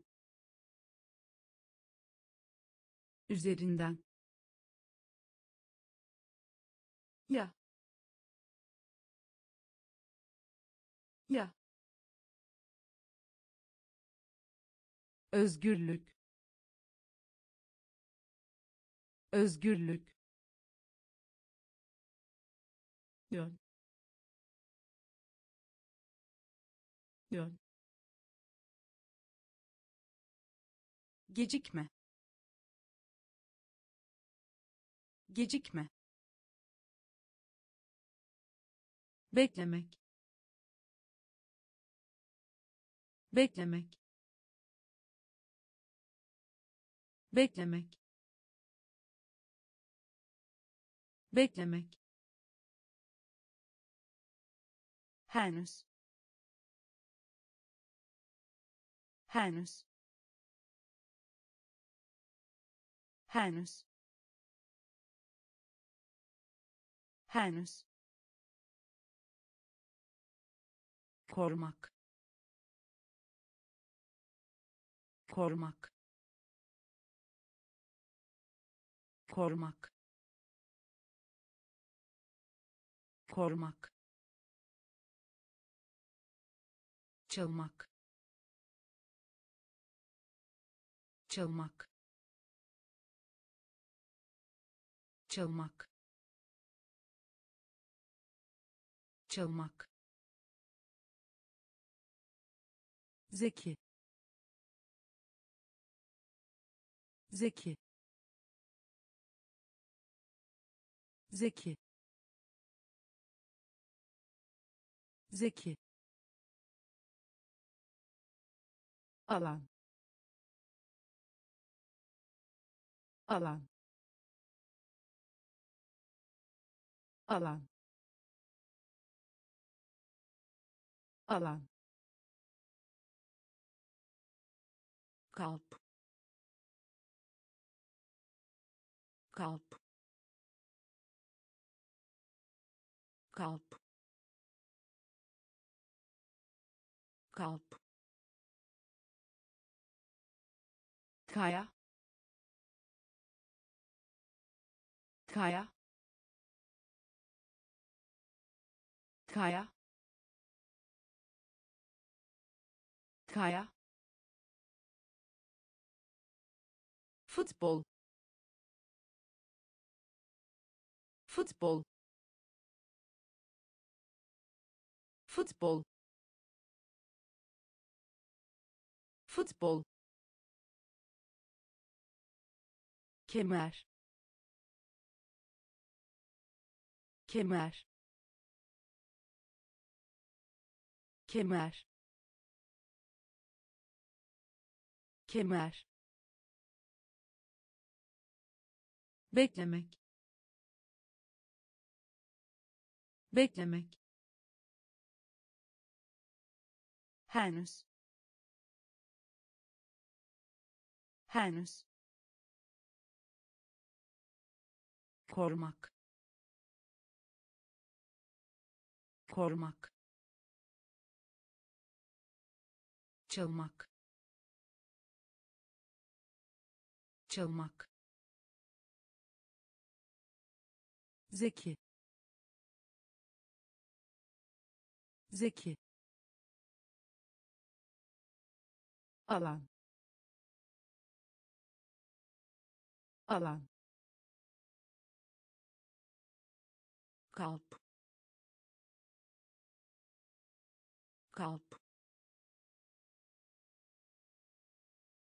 Speaker 2: Üzerinden ya. Ya. Özgürlük. Özgürlük. Yön. Yön. Gecikme. Gecikme beklemek. Beklemek. Beklemek. Beklemek. Henüz. Henüz. Henüz. Henüz korumak korumak korumak korumak çalmak. Çalmak. Çalmak. Çalmak
Speaker 1: zeki. Zeki. Zeki. Zeki. Alan. Alan. Alan. Alan kalp kalp kalp kalp kaya kaya kaya kaya futbol. Futbol. Futbol. Futbol. Kemer. Kemer. Kemer. Kemer
Speaker 2: beklemek. Beklemek. Henüz. Henüz. Korumak. Korumak. Çalmak çalmak
Speaker 1: zeki. Zeki. Alan. Alan. Kalp. Kalp.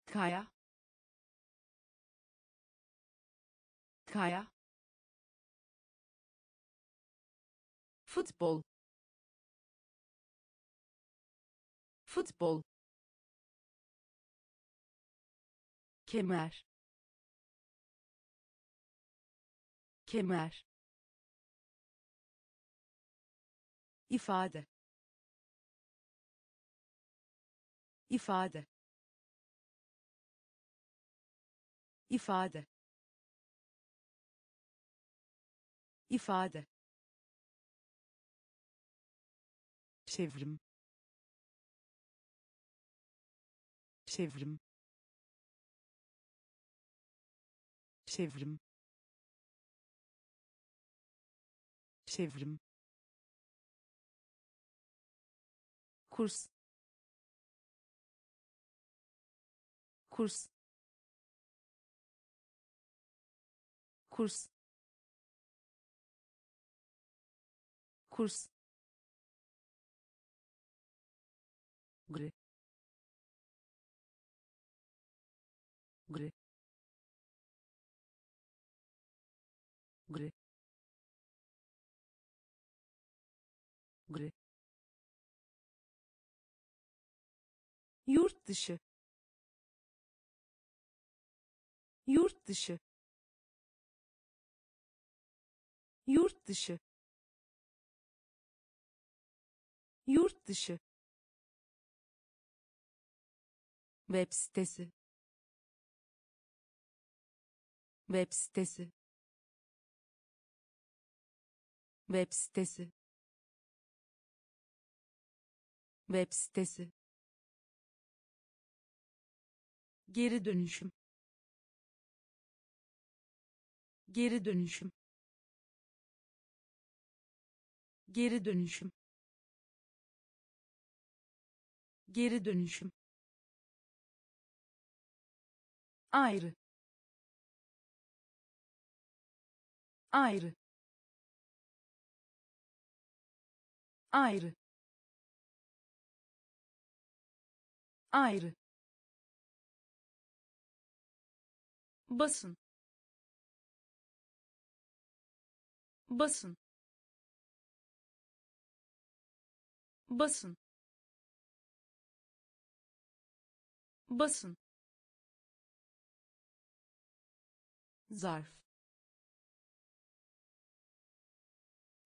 Speaker 1: Kaya. Kaya futbol. Futbol. Kemer. Kemer. İfade. İfade. İfade. İfade çevrim. Çevrim. Çevrim. Çevrim. Kurs. Kurs. Kurs. Kurs gri. Gri. Gri. Gri. Yurt dışı. Yurt dışı. Yurt dışı. Yurt dışı web sitesi. Web sitesi. Web sitesi. Web sitesi. Geri dönüşüm. Geri dönüşüm. Geri dönüşüm. Geri dönüşüm ayrı. Ayrı. Ayrı. Ayrı. Basın. Basın. Basın. Basın zarf.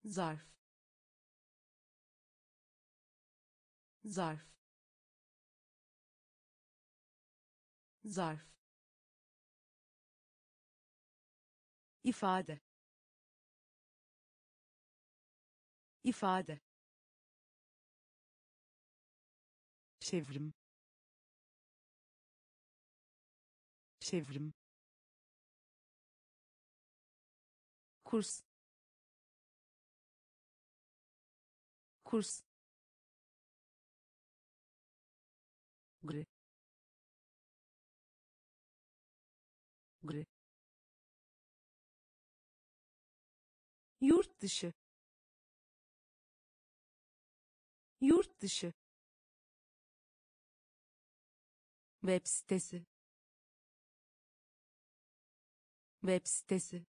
Speaker 1: Zarf. Zarf. Zarf. İfade. İfade. Çevrim. Çevrim kurs. Kurs. Gri. Gri. Yurt dışı. Yurt dışı. Web sitesi. Web sitesi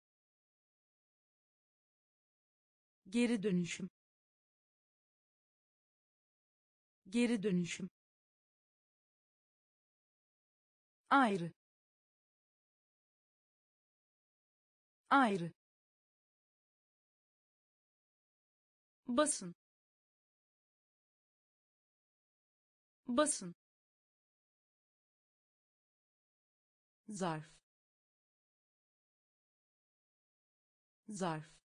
Speaker 1: geri dönüşüm. Geri dönüşüm. Ayrı. Ayrı. Basın. Basın. Zarf. Zarf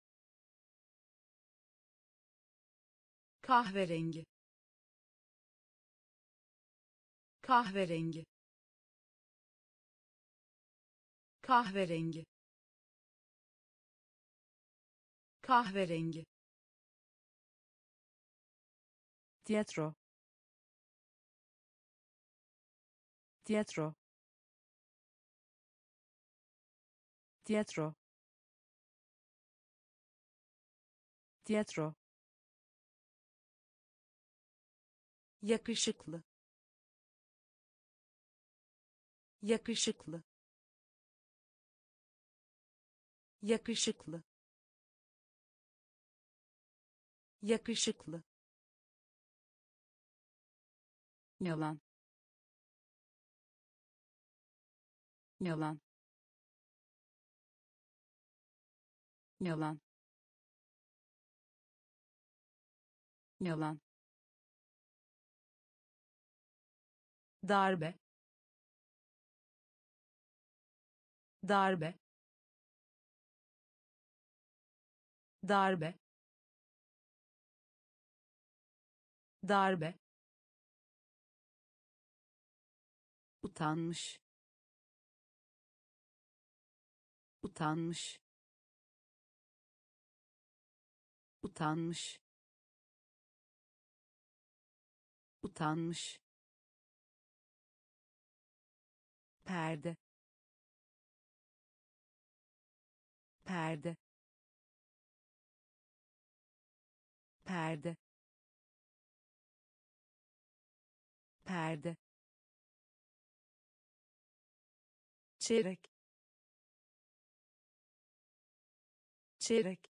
Speaker 1: kahverengi. Kahverengi. Kahverengi. Kahverengi. Tiyatro. Tiyatro. Tiyatro. Tiyatro yakışıklı. Yakışıklı. Yakışıklı. Yakışıklı. Yalan. Yalan. Yalan. Yalan darbe darbe darbe darbe. Utanmış. Utanmış. Utanmış. Utanmış perde. Perde. Perde. Perde. Çeyrek. Çeyrek.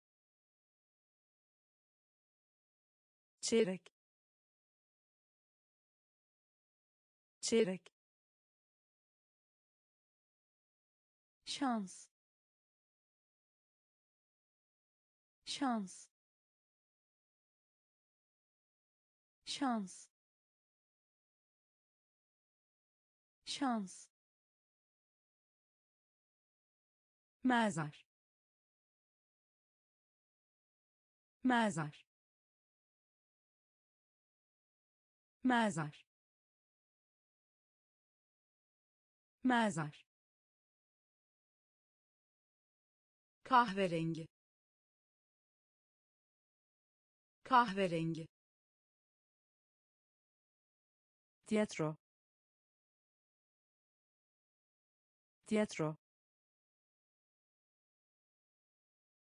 Speaker 1: Çeyrek. Çeyrek şans. Şans. Şans. Şans. Mezar. Mezar. Mezar. Mezar kahverengi. Kahverengi. Tiyatro. Tiyatro.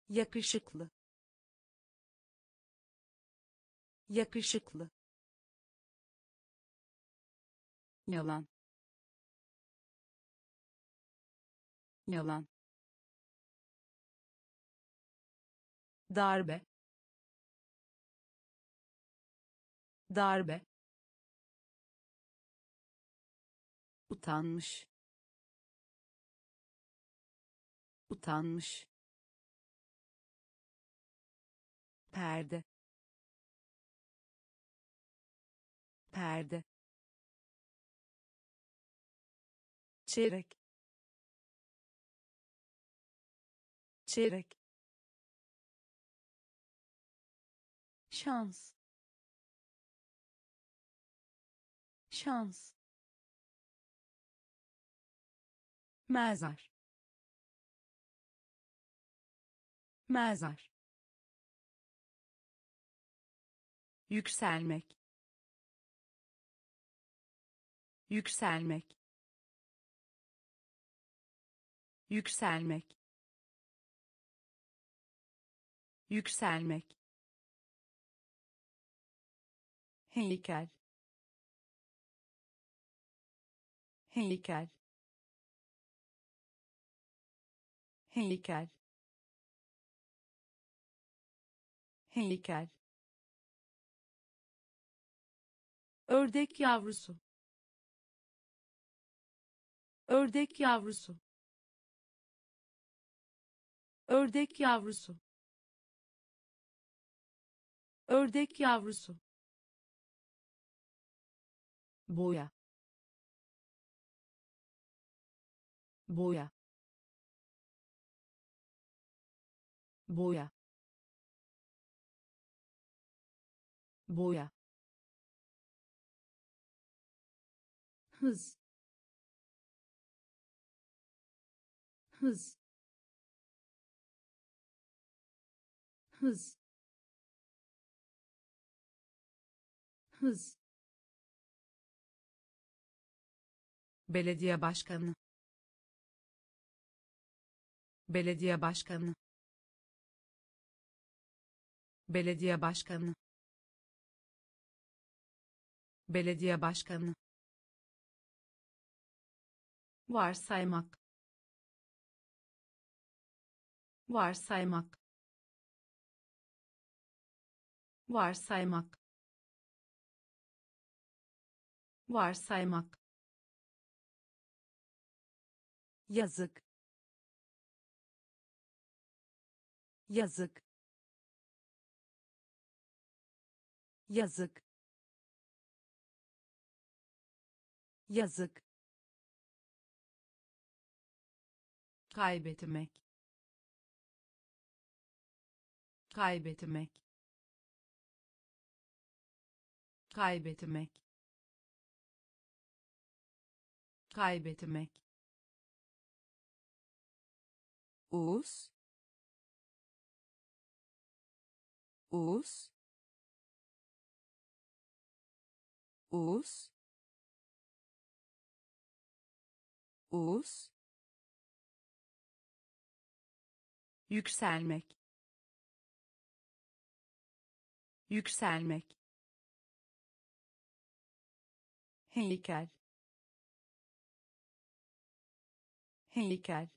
Speaker 1: Yakışıklı. Yakışıklı. Yalan. Yalan darbe. Darbe. Utanmış. Utanmış. Perde. Perde. Çeyrek. Çeyrek şans. Şans. Mezar. Mezar. Yükselmek. Yükselmek. Yükselmek. Yükselmek heykel. Heykel. Heykel. Heykel. Ördek yavrusu. Ördek yavrusu. Ördek yavrusu. Ördek yavrusu boya. Boya. Boya. Boya. Hız. Hız. Hız. Hız
Speaker 2: belediye başkanı. Belediye başkanı. Belediye başkanı. Belediye başkanı. Varsaymak. Varsaymak. Varsaymak. Varsaymak
Speaker 1: yazık. Yazık. Yazık. Yazık.
Speaker 2: Kaybetmek. Kaybetmek. Kaybetmek. Kaybetmek
Speaker 1: Us. Us. Us. Us.
Speaker 2: yükselmek yükselmek
Speaker 1: heykel heykel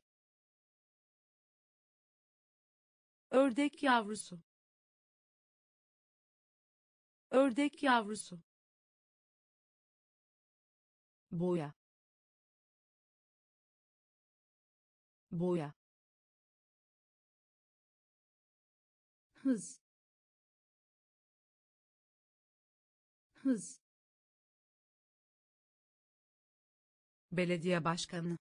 Speaker 1: ördek yavrusu. Ördek yavrusu. Boya. Boya. Hız. Hız.
Speaker 2: Belediye başkanı.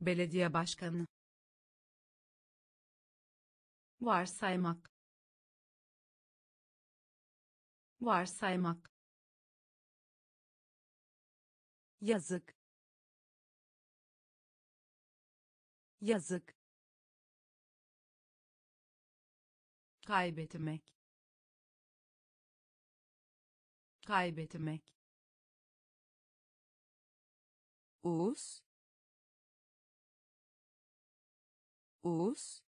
Speaker 2: Belediye başkanı varsaymak. Varsaymak.
Speaker 1: Yazık. Yazık.
Speaker 2: Kaybetmek. Kaybetmek.
Speaker 1: Us. Us.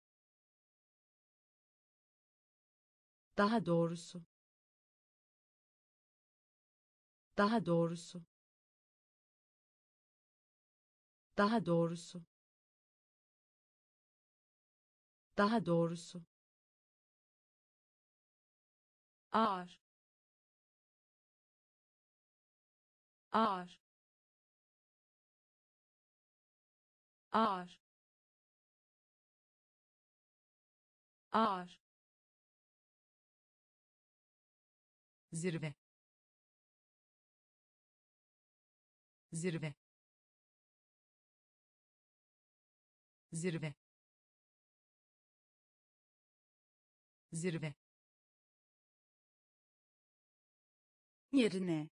Speaker 2: Daha doğrusu. Daha doğrusu. Daha doğrusu. Daha doğrusu. ağır ağır ağır ağır zirve. Zirve. Zirve. Zirve.
Speaker 1: Yerine.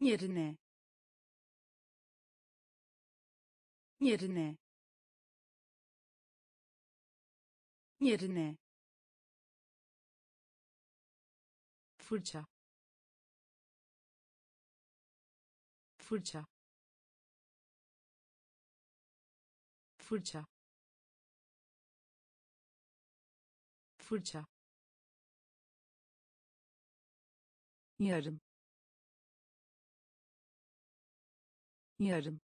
Speaker 1: Yerine. Yerine. Yerine
Speaker 2: fırça. Fırça. Fırça. Fırça.
Speaker 1: Yarım. Yarım.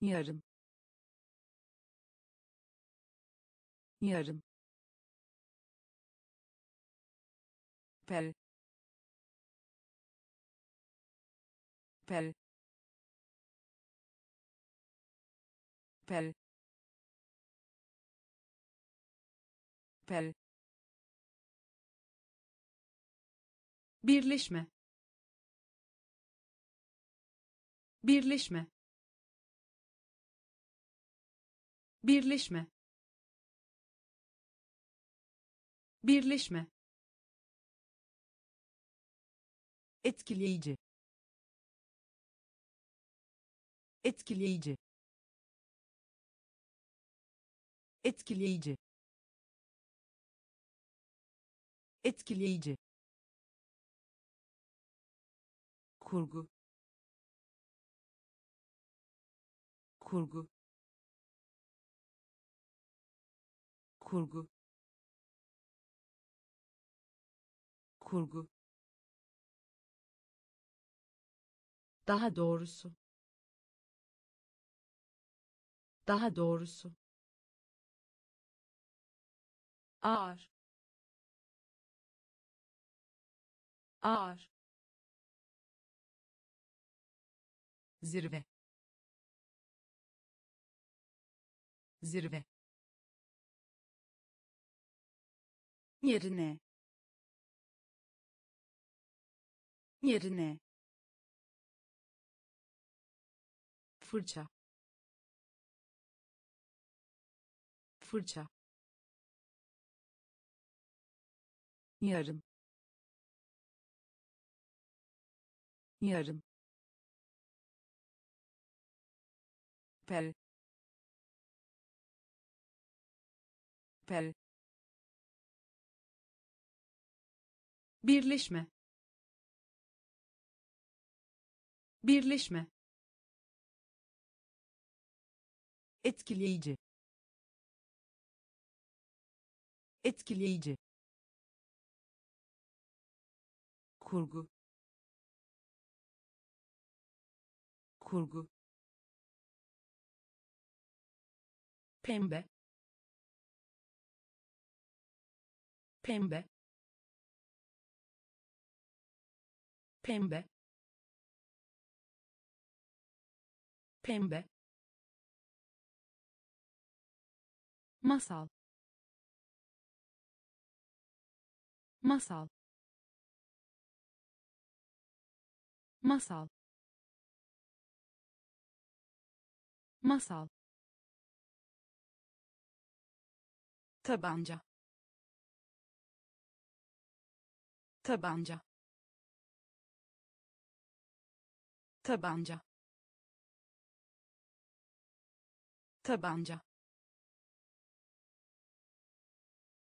Speaker 1: Yarım. Yarım pel. Pel. Pel. Pel.
Speaker 2: Birleşme. Birleşme. Birleşme. Birleşme
Speaker 1: etkileyici. Etkileyici. Etkileyici. Etkileyici. Kurgu. Kurgu. Kurgu. Kurgu
Speaker 2: Daha doğrusu. Daha doğrusu. ağır. Ağır. Zirve. Zirve.
Speaker 1: Yerine. Yerine
Speaker 2: fırça. Fırça.
Speaker 1: Yarım. Yarım. Pel. Pel.
Speaker 2: Birleşme. Birleşme
Speaker 1: etkileyici. Etkileyici. Kurgu. Kurgu.
Speaker 2: Pembe. Pembe. Pembe. Pembe masal. Masal. Masal. Masal. Tabanca. Tabanca. Tabanca. Tabanca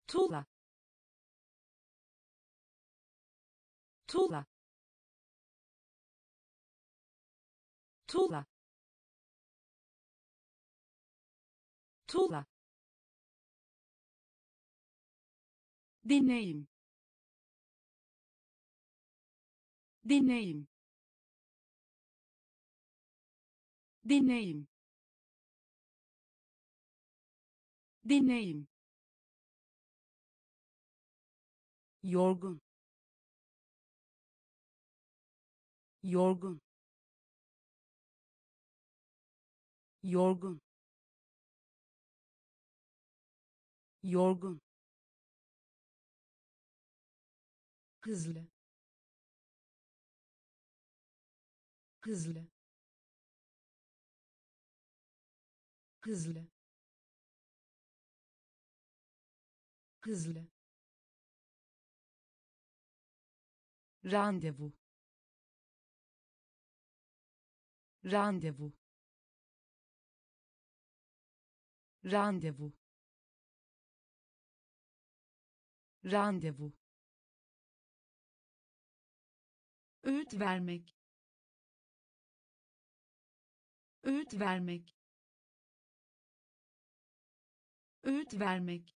Speaker 2: tuğla. Tuğla. Tuğla. Tuğla. Deneyim deneyim deneyim deneyim yorgun. Yorgun. Yorgun. Yorgun. Hızlı. Hızlı. Hızlı. Hızlı randevu. Randevu. Randevu. Randevu. Öğüt vermek. Öğüt vermek. Öğüt vermek.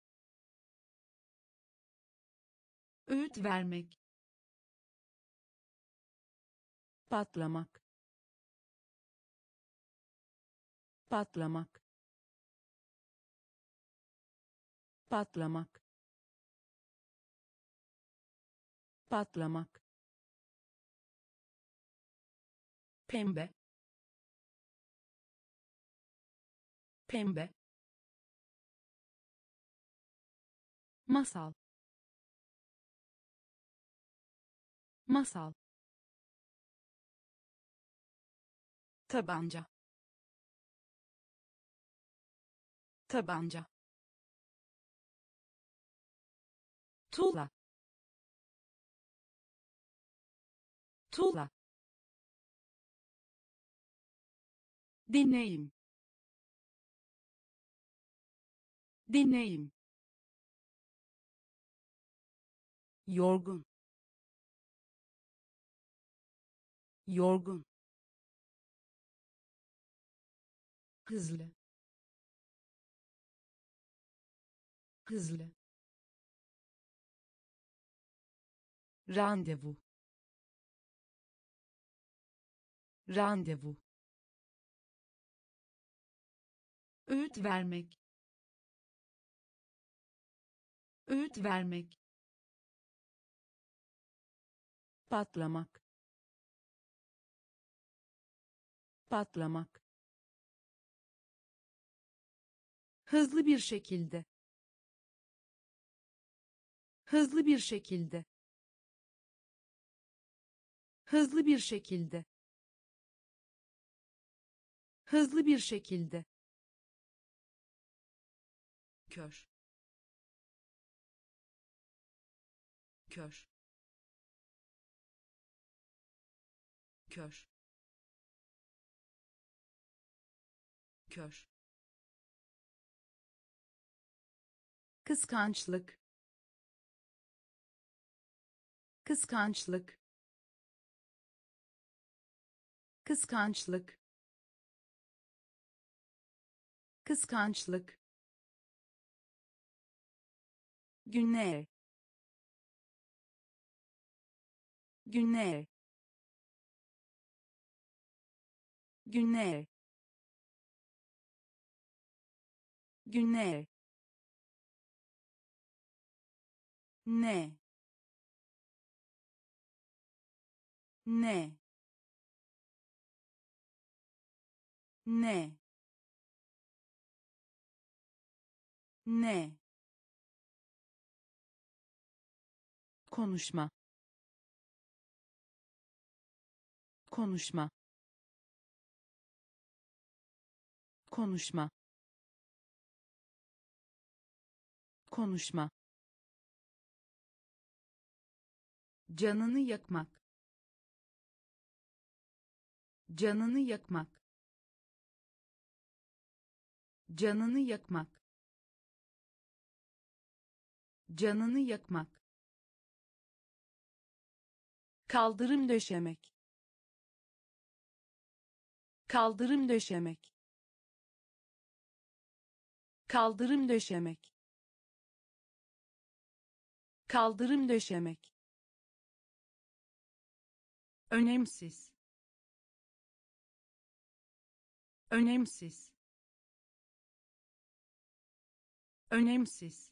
Speaker 2: Öğüt vermek patlamak. Patlamak. Patlamak. Patlamak. Pembe. Pembe. Masal. Masal tabanca. Tabanca. Tuğla. Tuğla. Deneyim deneyim yorgun. Yorgun hızlı. Hızlı. Randevu. Randevu. Öğüt vermek. Öğüt vermek. Patlamak. Patlamak hızlı bir şekilde. Hızlı bir şekilde. Hızlı bir şekilde. Hızlı bir şekilde. Kör. Kör. Kör. Kör kıskançlık. Kıskançlık. Kıskançlık. Kıskançlık. Günler. Günler. Günler. Günler ne? Ne? Ne? Ne? Konuşma. Konuşma. Konuşma. Konuşma canını yakmak. Canını yakmak. Canını yakmak. Canını yakmak. Kaldırım döşemek. Kaldırım döşemek. Kaldırım döşemek. Kaldırım döşemek
Speaker 1: önemsiz. Önemsiz. Önemsiz.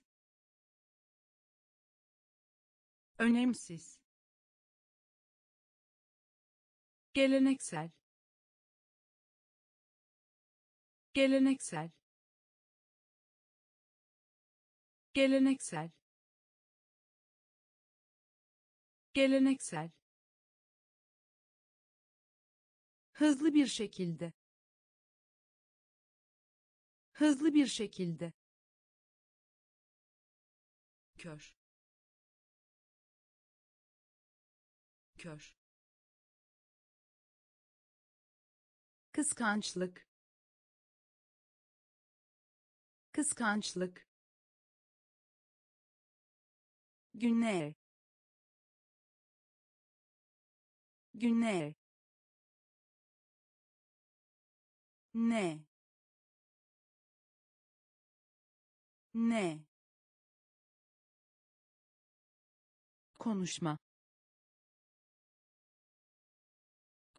Speaker 1: Önemsiz.
Speaker 2: Geleneksel. Geleneksel. Geleneksel. Geleneksel hızlı bir şekilde. Hızlı bir şekilde.
Speaker 1: Kör. Kör.
Speaker 2: Kıskançlık. Kıskançlık. Günler. Günler ne? Ne? Konuşma.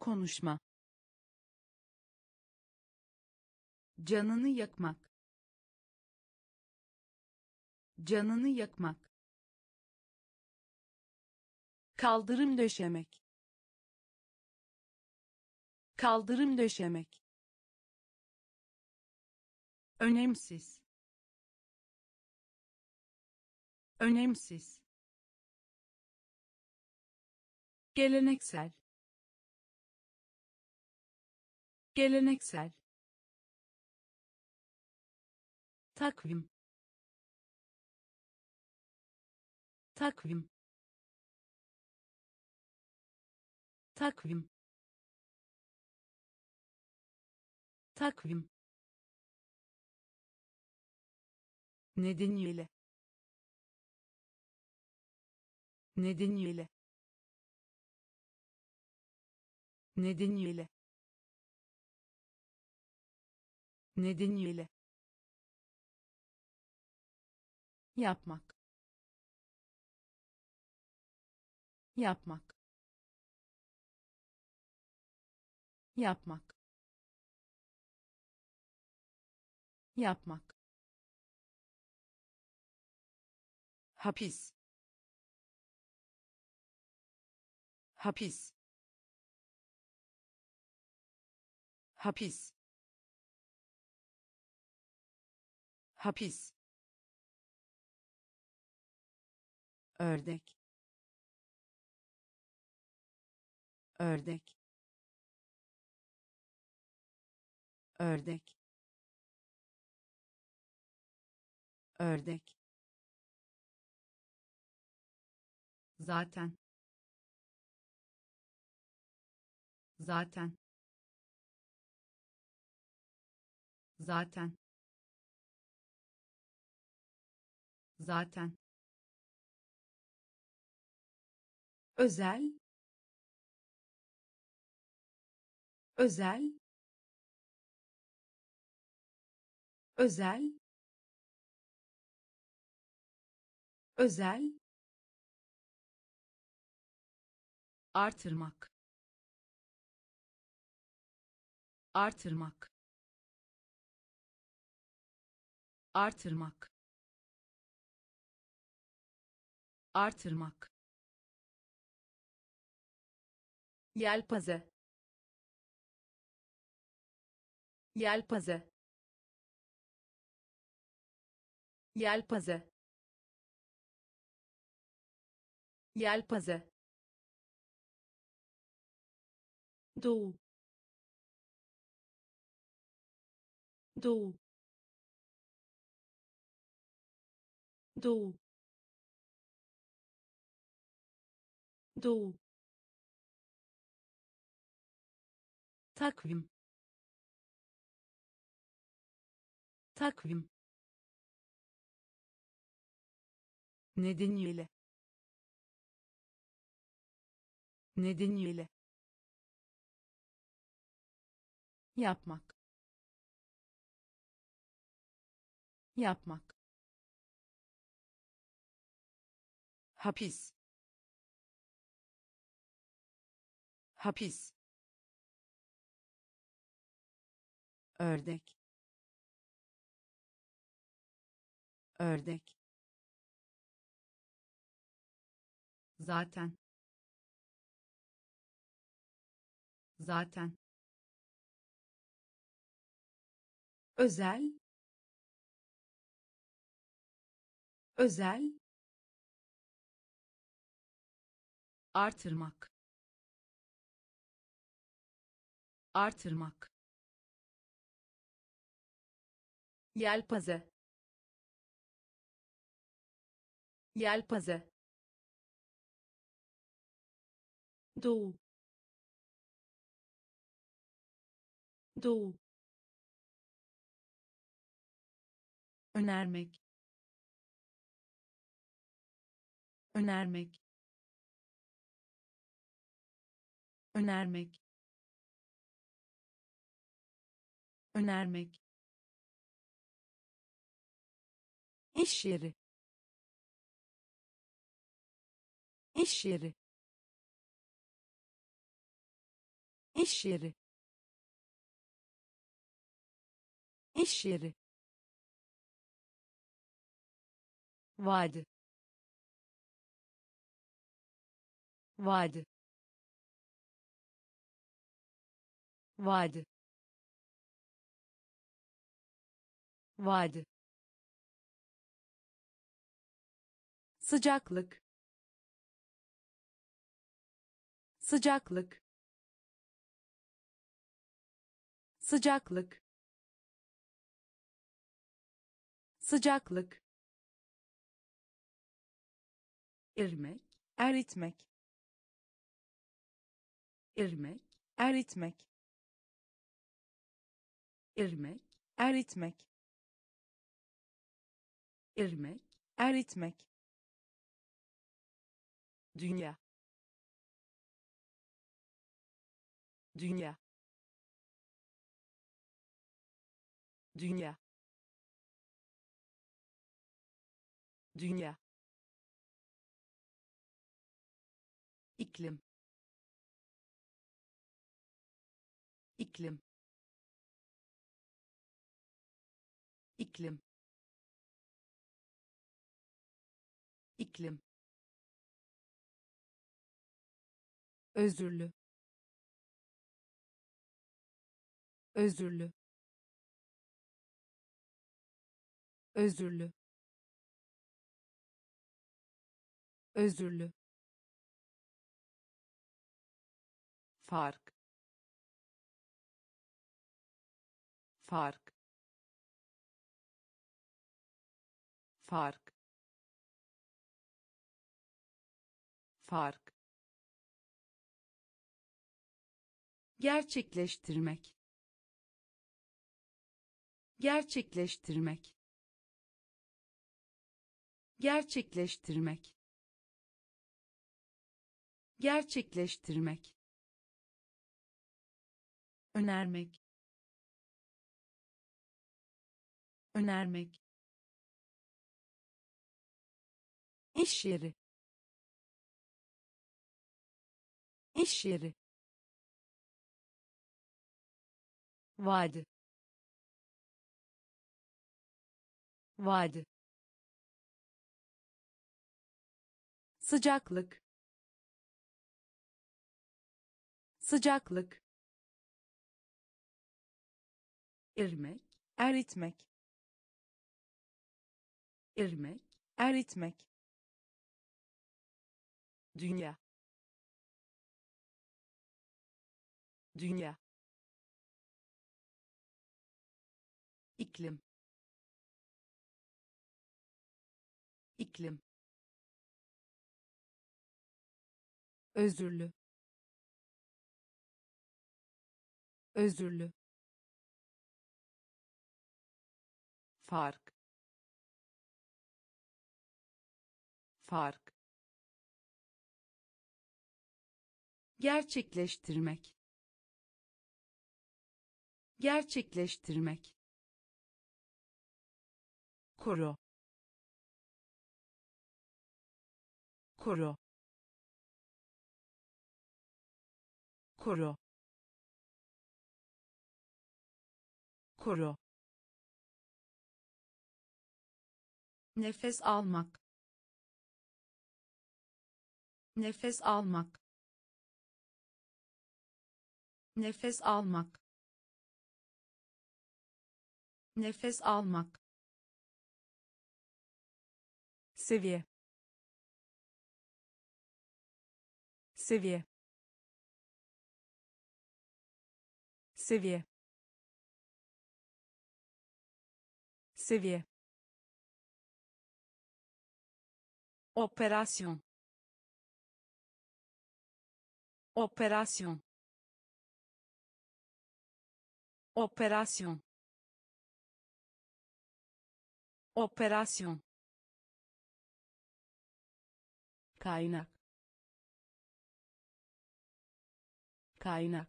Speaker 2: Konuşma. Canını yakmak. Canını yakmak. Kaldırım döşemek. Kaldırım döşemek
Speaker 1: önemsiz. Önemsiz.
Speaker 2: Geleneksel. Geleneksel. Takvim. Takvim. Takvim. Takvim
Speaker 1: nedeniyle nedeniyle nedeniyle nedeniyle.
Speaker 2: Yapmak yapmak. Yapmak yapmak
Speaker 1: hapis. Hapis. Hapis. Hapis. Ördek. Ördek. Ördek. Ördek
Speaker 2: zaten. Zaten. Zaten. Zaten. Özel. Özel. Özel. Özel
Speaker 1: artırmak. Artırmak. Artırmak. Artırmak.
Speaker 2: Yelpaze. Yelpaze. Yelpaze. Yelpaze doğu doğu doğu doğu takvim. Takvim.
Speaker 1: Nedeniyle. Nedeniyle
Speaker 2: yapmak.
Speaker 1: Yapmak. Hapis. Hapis. Ördek. Ördek. Zaten. Zaten özel. Özel. Artırmak. Artırmak. Yelpaze. Yelpaze.
Speaker 2: Doğu. Doğu
Speaker 1: önermek. Önermek. Önermek. Önermek. İş yeri. İş yeri. İş yeri. İş yeri vadi vadi vadi vadi sıcaklık. Sıcaklık. Sıcaklık. Sıcaklık irmek eritmek. İrmek eritmek. İrmek eritmek. İrmek eritmek. Dünya. Dünya. Dünya. Dünya iklim. İklim. İklim. İklim. Özürlü. Özürlü. Özürlü. Özürlü fark. Fark. Fark. Fark. Gerçekleştirmek. Gerçekleştirmek. Gerçekleştirmek. Gerçekleştirmek önermek. Önermek. İş yeri. İş yeri. Vadi. Vadi. Sıcaklık. Sıcaklık irmek eritmek. İrmek eritmek. Dünya. Dünya. İklim. İklim. Özürlü. Özürlü fark. Fark. Gerçekleştirmek. Gerçekleştirmek. Kuru kuru kuru kuru nefes almak. Nefes almak. Nefes almak. Nefes almak. Seviye. Seviye. Seviye. Seviye operasyon. Operasyon. Operasyon. Operasyon. Kaynak. Kaynak.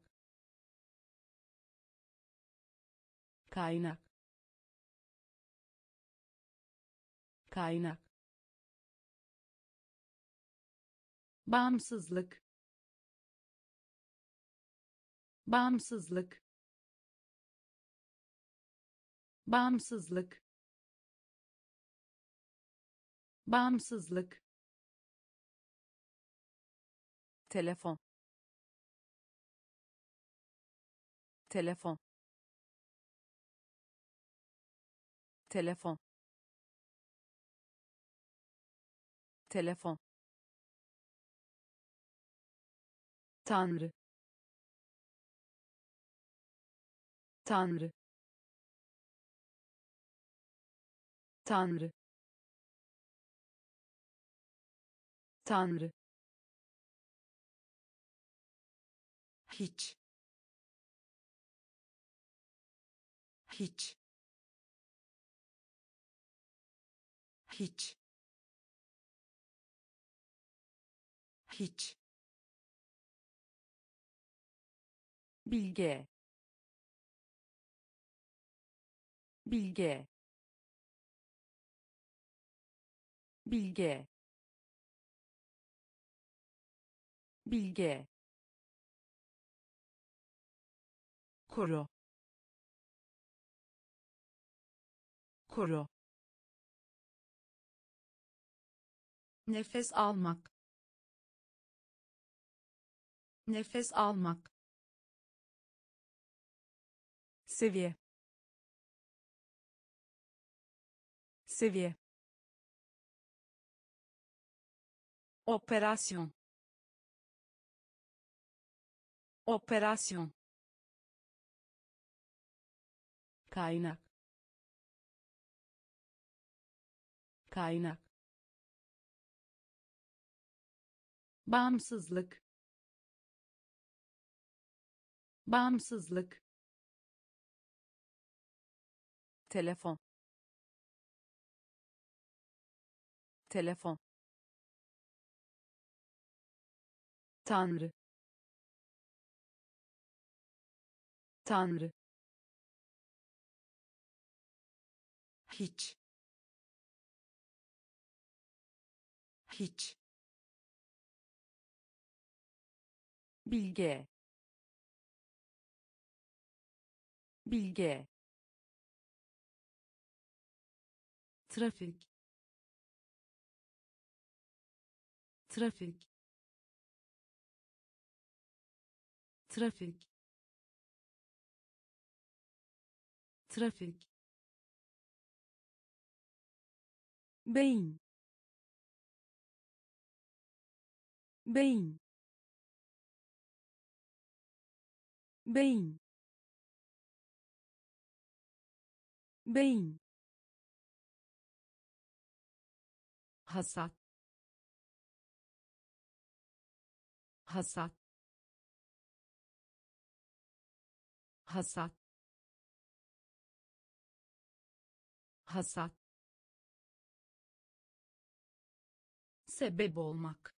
Speaker 1: Kaynak. Kaynak bağımsızlık. Bağımsızlık. Bağımsızlık. Bağımsızlık. Telefon. Telefon. Telefon. Telefon Tanrı. Tanrı. Tanrı. Tanrı. Hiç. Hiç. Hiç. Hiç bilge. Bilge. Bilge. Bilge. Kuru. Kuru. Nefes almak. Nefes almak seviye. Seviye. Operasyon. Operasyon. Kaynak. Kaynak. Bağımsızlık. Bağımsızlık telefon. Telefon. Tanrı. Tanrı. Hiç. Hiç. Bilge. Bilge trafik trafik trafik trafik beyin beyin beyin beyin hasat hasat hasat hasat. Sebep olmak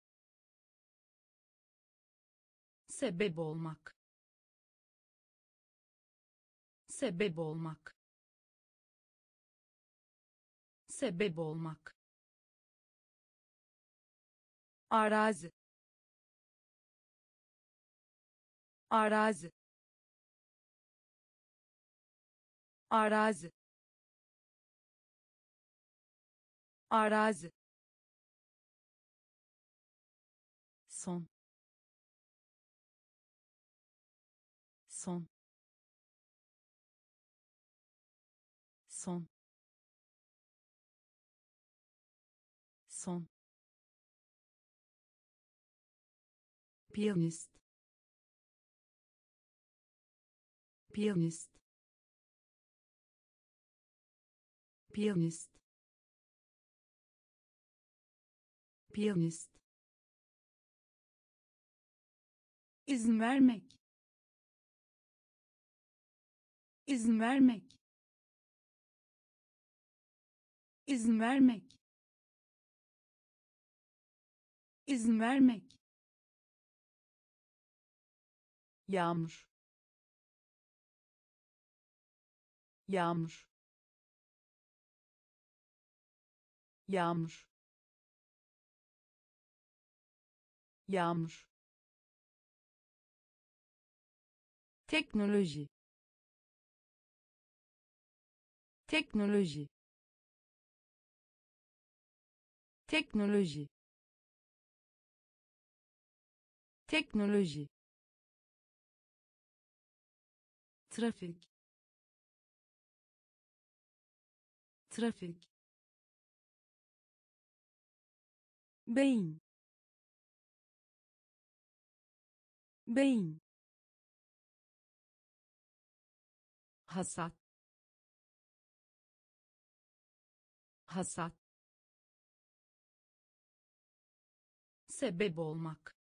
Speaker 1: sebep olmak. Sebep olmak sebep olmak
Speaker 2: arazi. Arazi. Arazi. Arazi.
Speaker 1: Son. Son. Son. Son piyanist piyanist piyanist piyanist
Speaker 2: izin vermek. İzin vermek. İzin vermek. İzin vermek
Speaker 1: yağmur. Yağmur. Yağmur. Yağmur. Teknoloji. Teknoloji. Teknoloji. Teknoloji trafik. Trafik. Beyin. Beyin. Hasat. Hasat. Sebep olmak.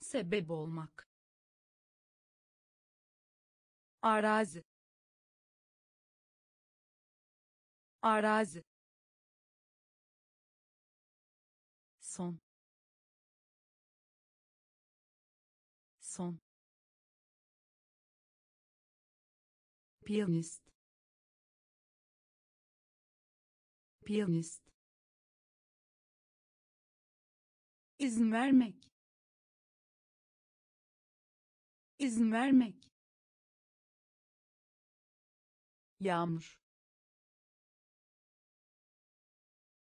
Speaker 1: Sebep olmak
Speaker 2: arazi. Arazi.
Speaker 1: Son. Son. Piyanist. Piyanist.
Speaker 2: İzin vermek. İzin vermek
Speaker 1: yağmur.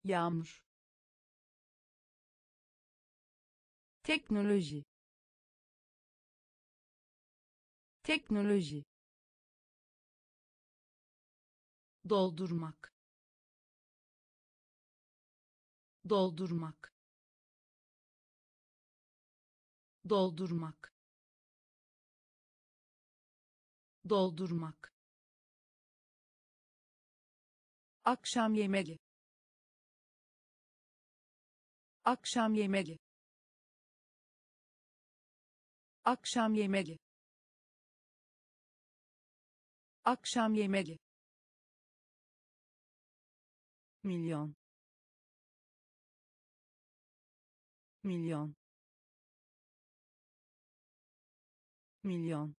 Speaker 1: Yağmur. Teknoloji. Teknoloji. Doldurmak. Doldurmak. Doldurmak. Doldurmak
Speaker 2: akşam yemeği akşam yemeği akşam yemeği akşam yemeği
Speaker 1: milyon. Milyon. Milyon.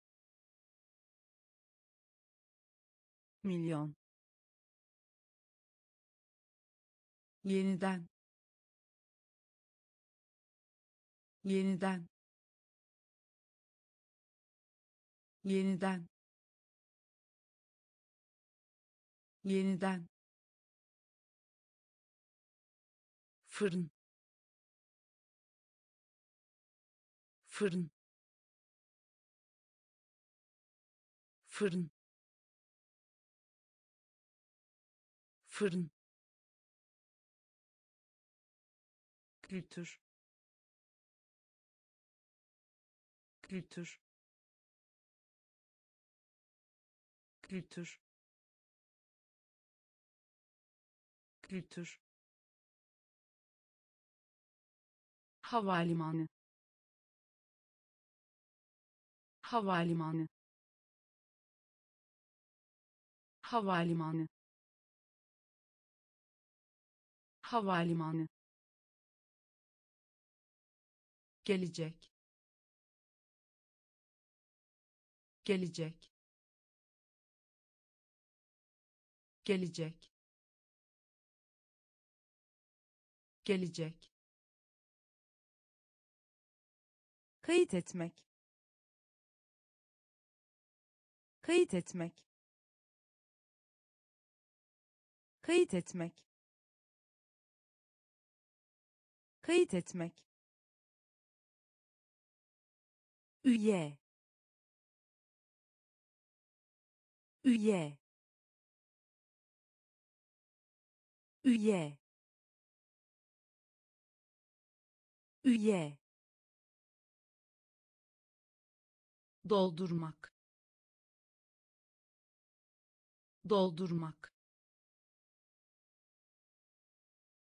Speaker 1: Milyon yeniden. Yeniden. Yeniden. Yeniden. Fırın. Fırın. Fırın. Fırın kültür. Kültür. Kültür. Kültür. Havalimanı. Havalimanı. Havalimanı. Havalimanı gelecek. Gelecek. Gelecek. Gelecek.
Speaker 2: Kayıt etmek. Kayıt etmek. Kayıt etmek. Kayıt etmek üye. Üye. Üye. Üye.
Speaker 1: Doldurmak. Doldurmak.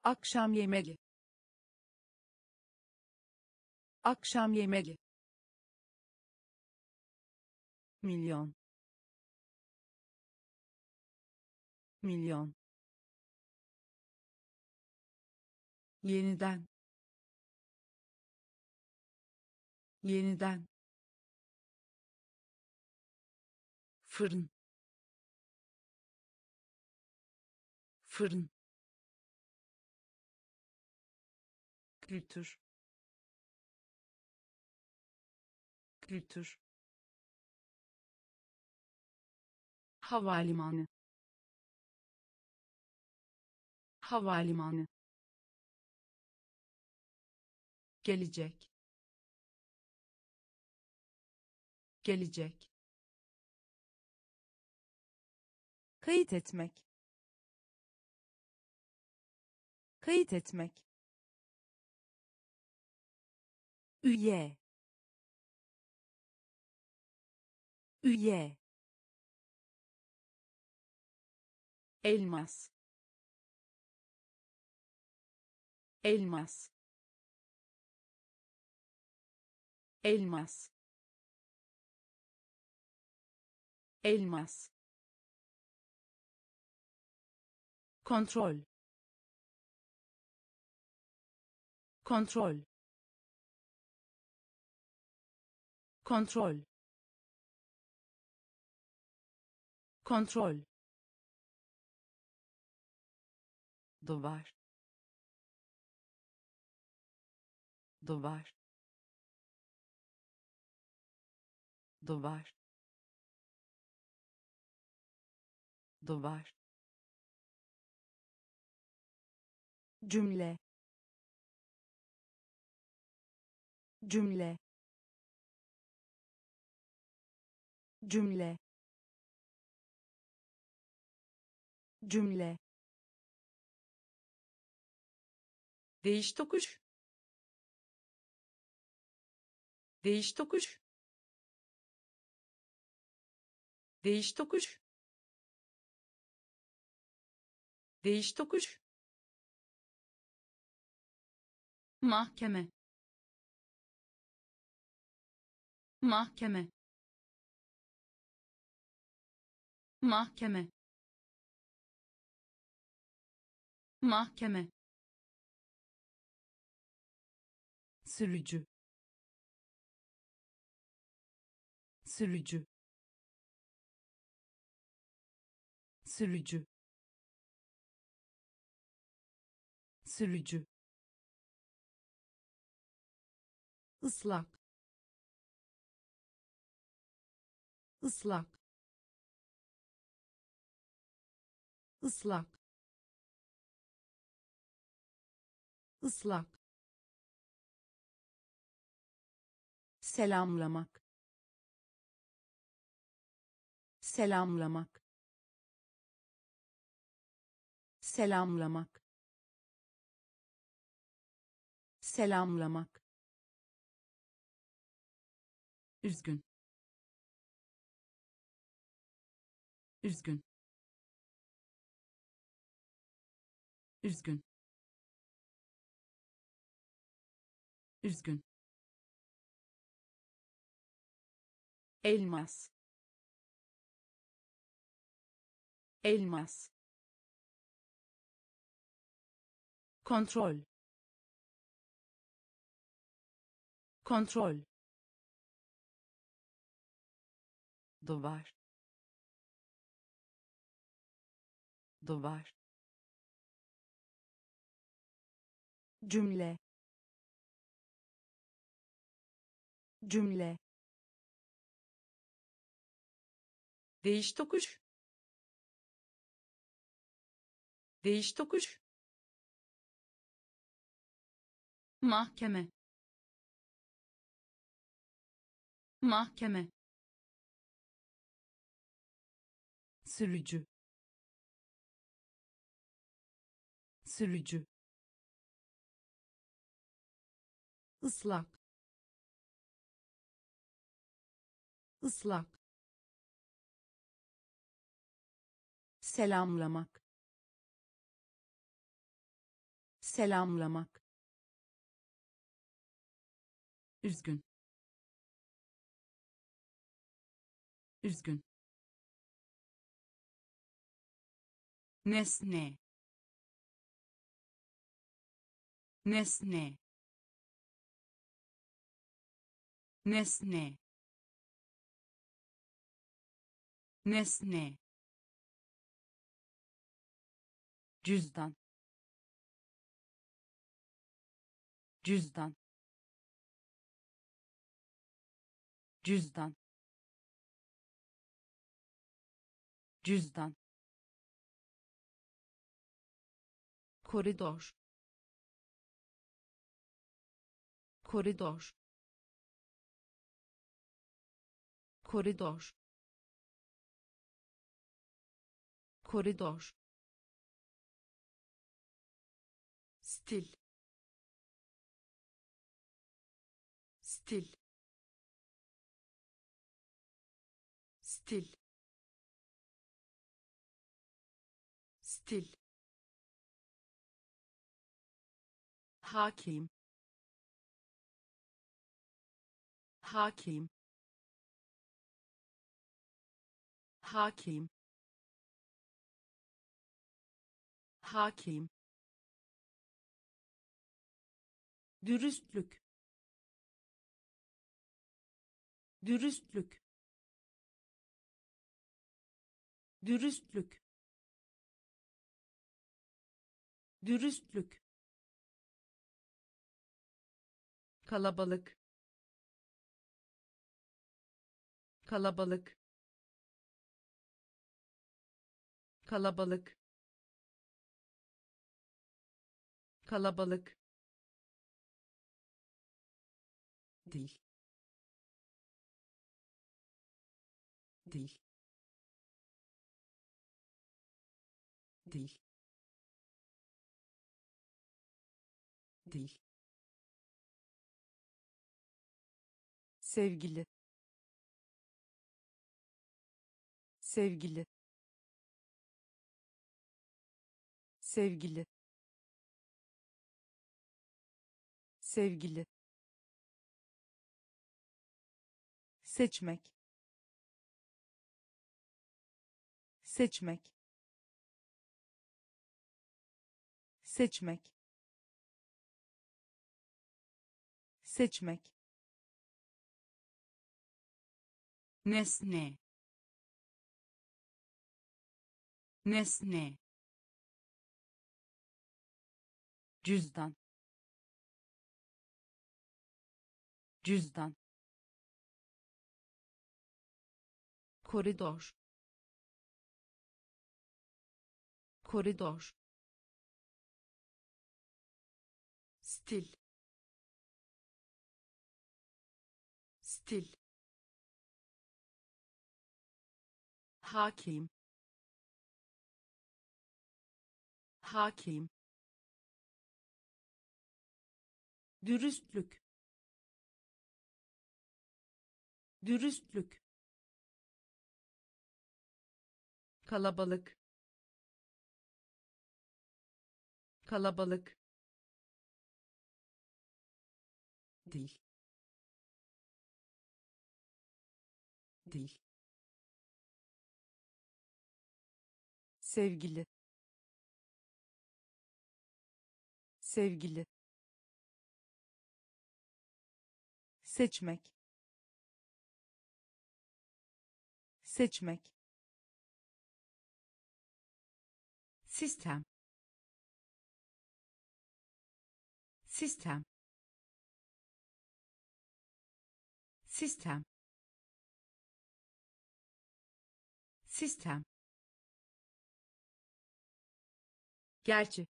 Speaker 2: Akşam yemeği. Akşam yemeği milyon. Milyon.
Speaker 1: Yeniden. Yeniden. Fırın. Fırın. Kültür. Kültür havalimanı havalimanı gelecek gelecek
Speaker 2: kayıt etmek kayıt etmek üye üye
Speaker 1: elmas elmas elmas elmas kontrol kontrol kontrol kontrol duvar. Duvar. Duvar. Duvar. Cümle. Cümle. Cümle. Cümle değiş tokuş. Değiş tokuş. Değiş tokuş. Değiş tokuş. Mahkeme. Mahkeme. Mahkeme. Mahkeme
Speaker 2: sürücü. Sürücü. Sürücü. Sürücü. Islak ıslak ıslak ıslak selamlamak. Selamlamak. Selamlamak. Selamlamak.
Speaker 1: Üzgün. Üzgün. Üzgün. Üzgün elmas. Elmas. Kontrol. Kontrol. Duvar. Duvar.
Speaker 2: Cümle. Cümle
Speaker 1: değiş tokuş. Değiş tokuş. Mahkeme. Mahkeme.
Speaker 2: Sürücü. Sürücü. Islak ıslak selamlamak. Selamlamak.
Speaker 1: Üzgün. Üzgün. Nesne. Nesne. Nesne. Nesne cüzdan. Cüzdan. Cüzdan. Cüzdan.
Speaker 2: Koridor. Koridor. Koridor. Koridor
Speaker 1: stil. Stil. Stil. Stil.
Speaker 2: Hakim. Hakim. Hakim. Hakim dürüstlük. Dürüstlük. Dürüstlük. Dürüstlük. Kalabalık. Kalabalık. Kalabalık. Kalabalık
Speaker 1: dil dil dil dil
Speaker 2: sevgili. Sevgili. Sevgili. Sevgili seçmek. Seçmek. Seçmek. Seçmek.
Speaker 1: Nesne. Nesne. Cüzdan. Cüzdan
Speaker 2: koridor. Koridor.
Speaker 1: Stil. Stil.
Speaker 2: Hakim. Hakim. Dürüstlük. Dürüstlük kalabalık. Kalabalık.
Speaker 1: Dil. Dil.
Speaker 2: Sevgili. Sevgili. Seçmek. Seçmek sistem. Sistem. Sistem. Sistem. Gerçi.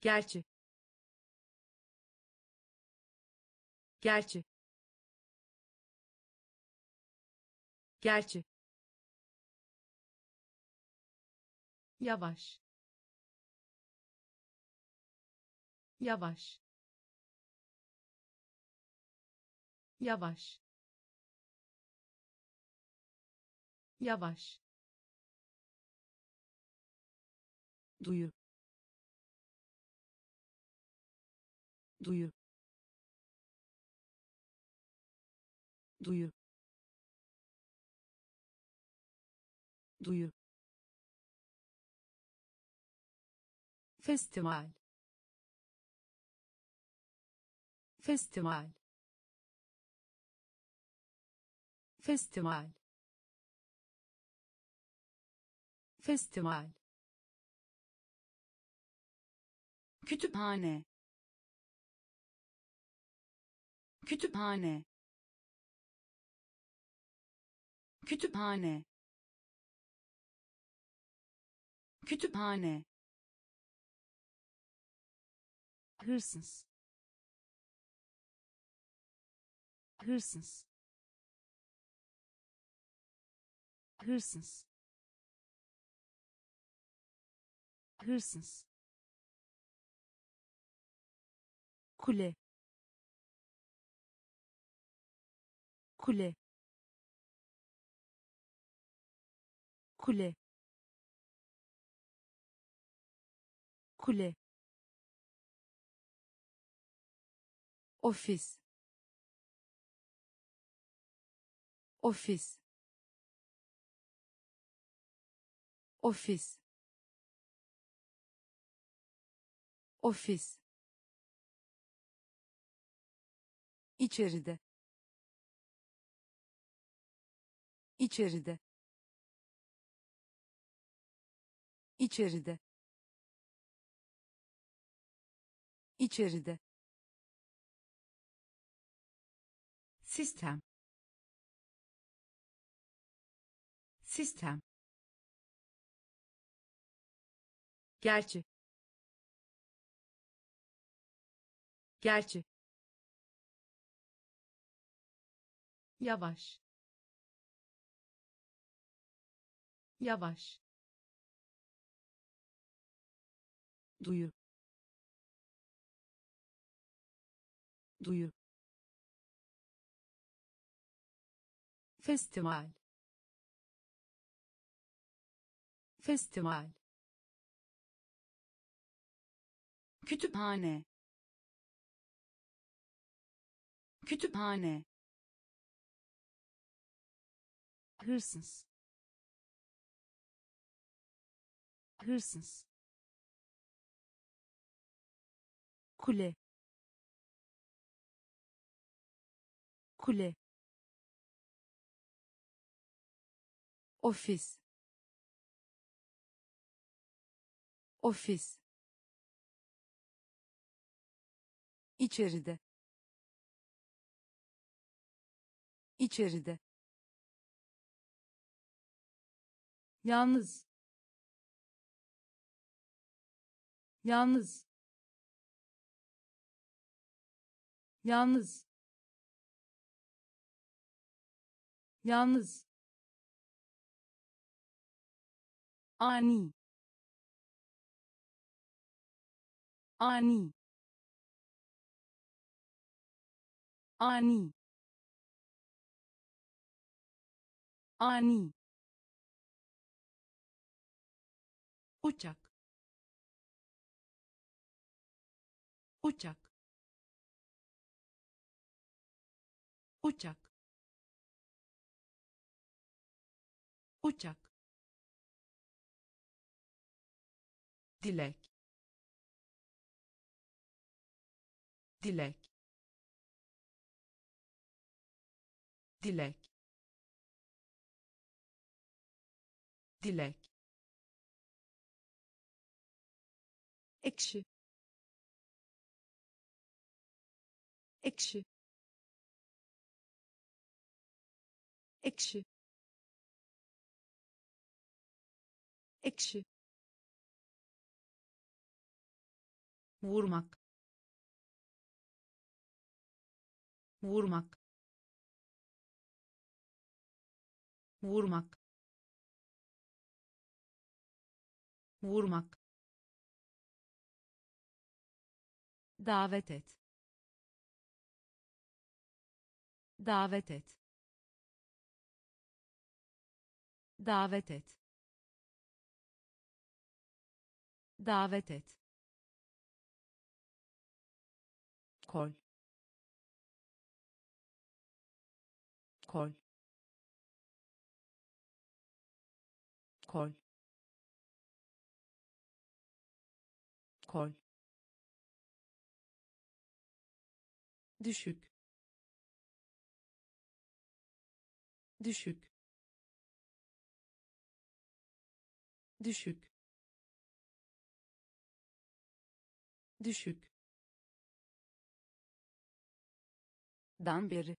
Speaker 2: Gerçi. Gerçi. Gerçi yavaş. Yavaş. Yavaş. Yavaş. Duyu. Duyu. Duyu. Duyu festival. Festival. Festival. Festival. Kütüphane. Kütüphane. Kütüphane. Kütüphane hırsız. Hırsız. Hırsız. Hırsız. Kule. Kule. Kule. Kule ofis. Ofis. Ofis. Ofis. İçeride. İçeride. İçeride. İçeride sistem. Sistem. Gerçi. Gerçi. Yavaş. Yavaş. Duyu. Duyu festival. Festival. Kütüphane. Kütüphane. Hırsız. Hırsız. Kule. Kule ofis. Ofis. İçeride. İçeride. Yalnız. Yalnız. Yalnız. Yalnız ani. Ani. Ani. Ani. Uçak. Uçak. Uçak. Uçak dilek. Dilek. Dilek. Dilek. Ekşi. Ekşi. Ekşi. Ekşi vurmak. Vurmak. Vurmak. Vurmak. Davet et. Davet et. Davet et. Davet et kol. Kol. Kol. Kol. Düşük. Düşük. Düşük. Düşük dan beri.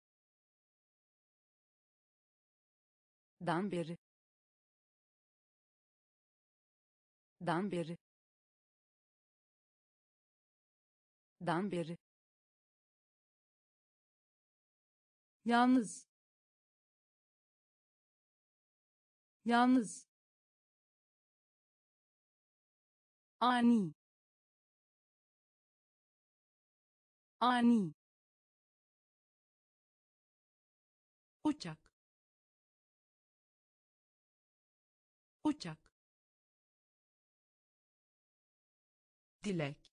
Speaker 2: Dan beri. Dan beri. Dan beri. Yalnız. Yalnız. Ani. Ani uçak uçak dilek.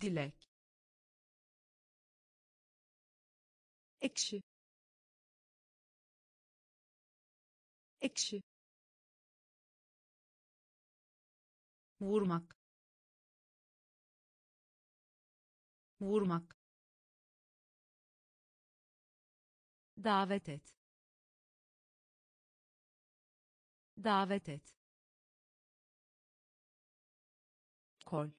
Speaker 2: Dilek. Ekşi. Ekşi. Vurmak. Vurmak davet et. Davet et. Kol.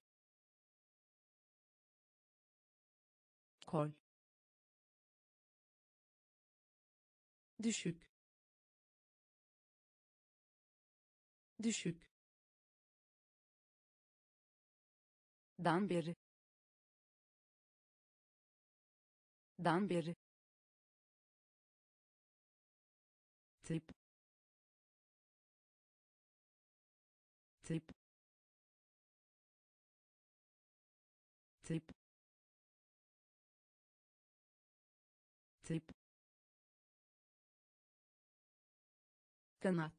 Speaker 2: Kol. Düşük. Düşük. Dan beri. Dan beri tip tip tip tip kanat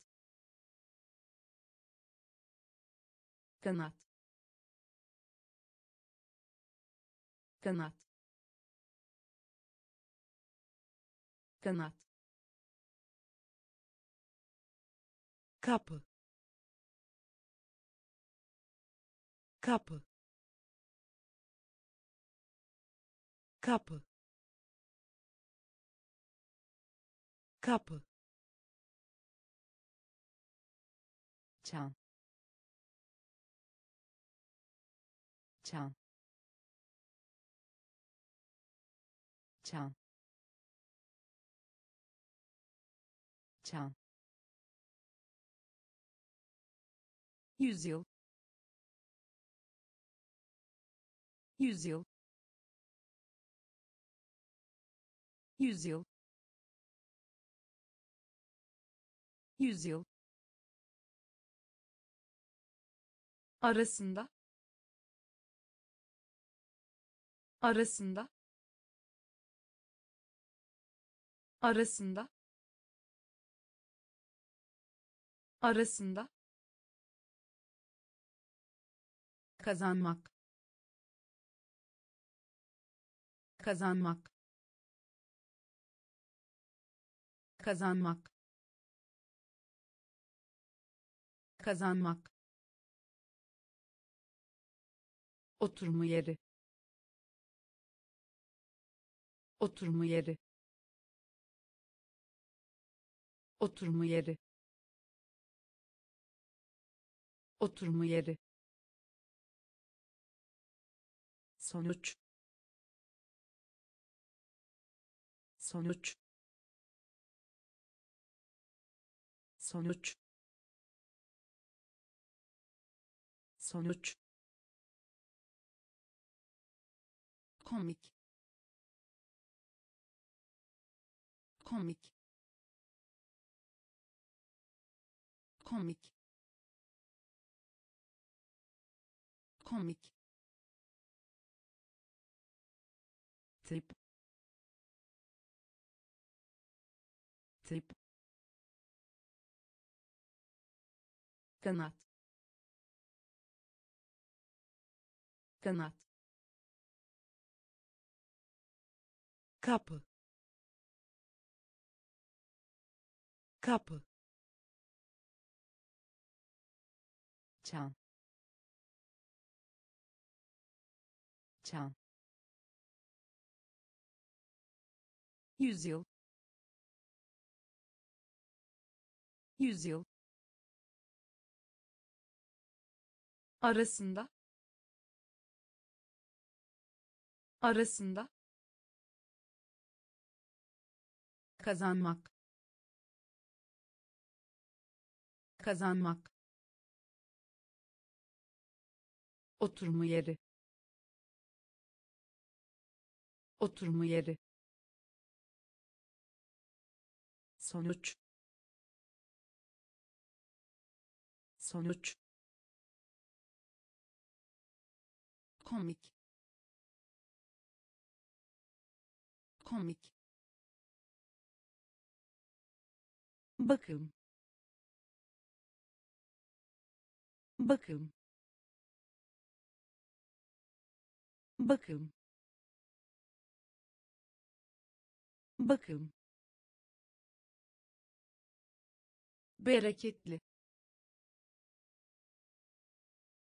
Speaker 2: kanat kanat kanat kapı kapı kapı kapı çan. Çan. Çan. Çan yüzyıl. Yüzyıl. Yüzyıl. Yüzyıl. Arasında. Arasında. Arasında. Arasında kazanmak. Kazanmak. Kazanmak. Kazanmak. Oturma yeri. Oturma yeri. Oturma yeri. Oturma yeri sonuç. Sonuç. Sonuç. Sonuç. Komik. Komik. Komik. Komik tip. Tip. Kanat. Kanat. Kapı. Kapı. Çan. Çan yüzyıl. Yüzyıl. Arasında. Arasında. Kazanmak. Kazanmak. Oturma yeri. Oturma yeri sonuç. Sonuç. Komik. Komik. Bakım. Bakım. Bakım. Bakım bereketli.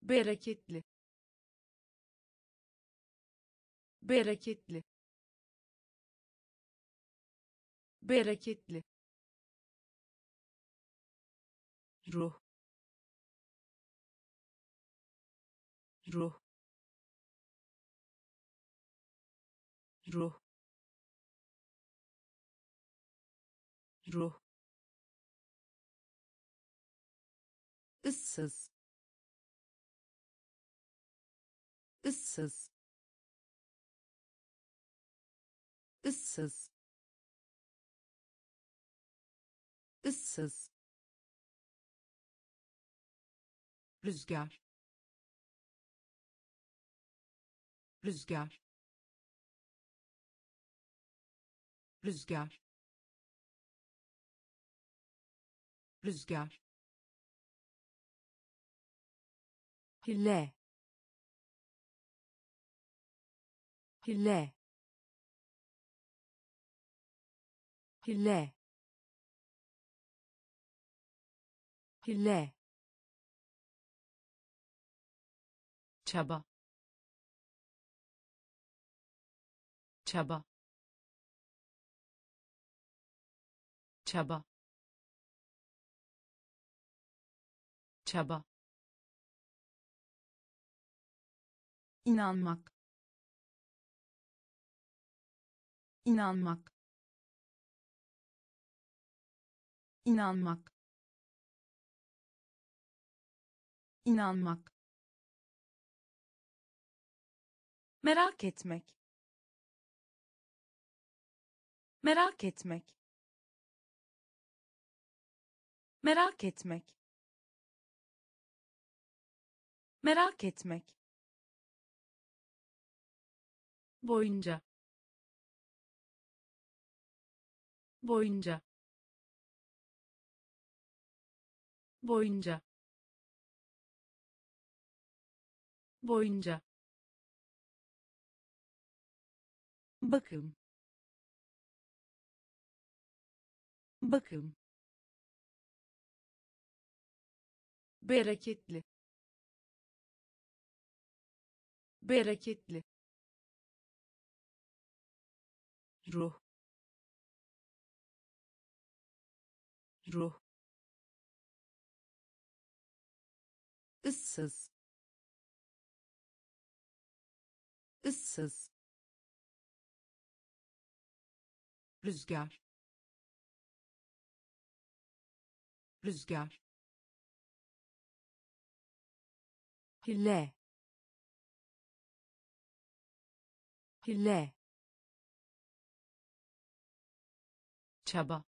Speaker 2: Bereketli. Bereketli. Bereketli. Ruh. Ruh. Ruh. Ruh ıssız. Issız ıssız ıssız rüzgar. Rüzgar. Rüzgar. Rüzgar hile hile hile hile çaba. Çaba. Çaba. Çaba inanmak. İnanmak. İnanmak. İnanmak. Merak etmek. Merak etmek. Merak etmek. Merak etmek boyunca boyunca boyunca boyunca. Bakım bakım. Bereketli bereketli ruh. Ruh. Issız ıssız rüzgar. Rüzgar. Hile. Hile çaba.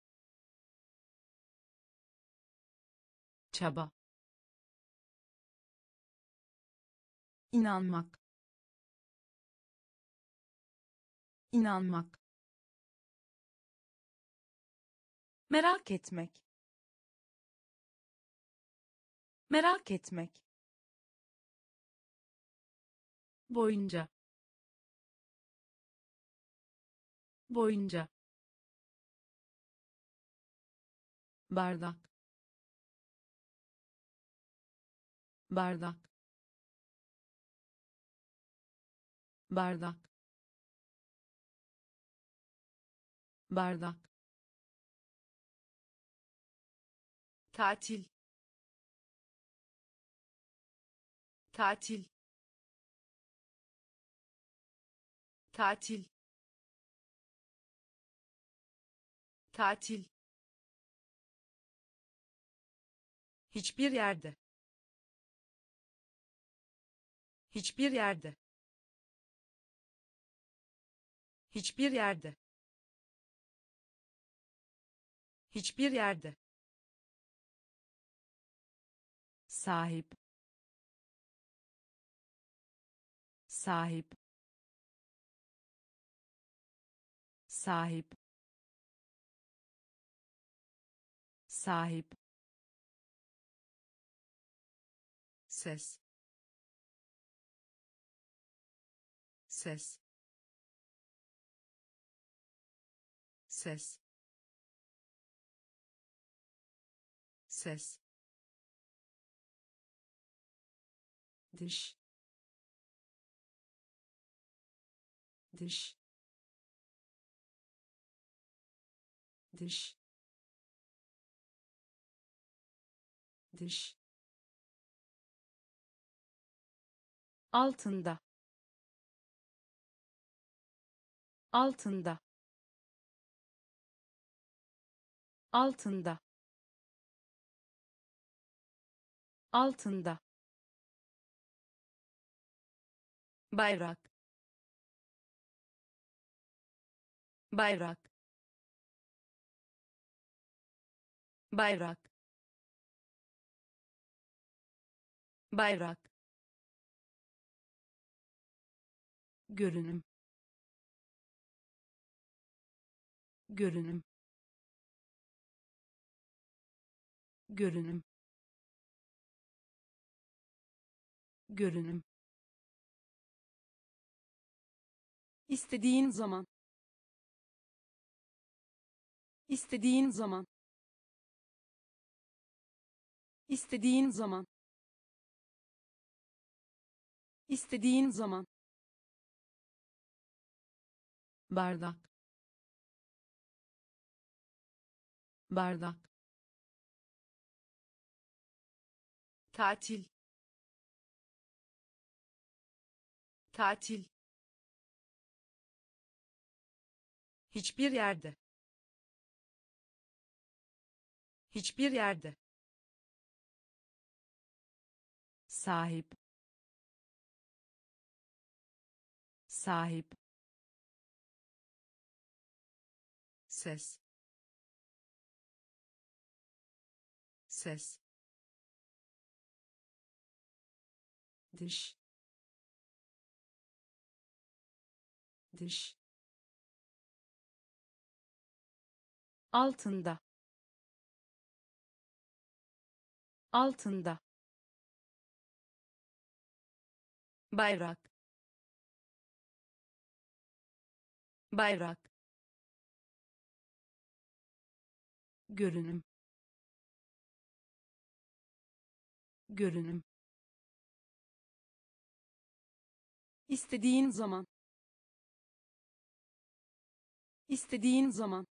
Speaker 2: Çaba. İnanmak. İnanmak. Merak etmek. Merak etmek. Boyunca. Boyunca bardak. Bardak. Bardak. Bardak. Tatil. Tatil. Tatil. Tatil hiçbir yerde. Hiçbir yerde. Hiçbir yerde. Hiçbir yerde. Sahip. Sahip. Sahip. Sahip ses. Ses. Ses. Ses. Dış dış dış dış altında. Altında. Altında. Altında. Bayrak. Bayrak. Bayrak. Bayrak görünüm. Görünüm. Görünüm. Görünüm. İstediğin zaman. İstediğin zaman. İstediğin zaman. İstediğin zaman bardak. Bardak. Tatil. Tatil. Hiçbir yerde. Hiçbir yerde. Sahip. Sahip ses. Ses. Dış. Dış. Altında. Altında. Bayrak. Bayrak görünüm. Görünüm. İstediğin zaman. İstediğin zaman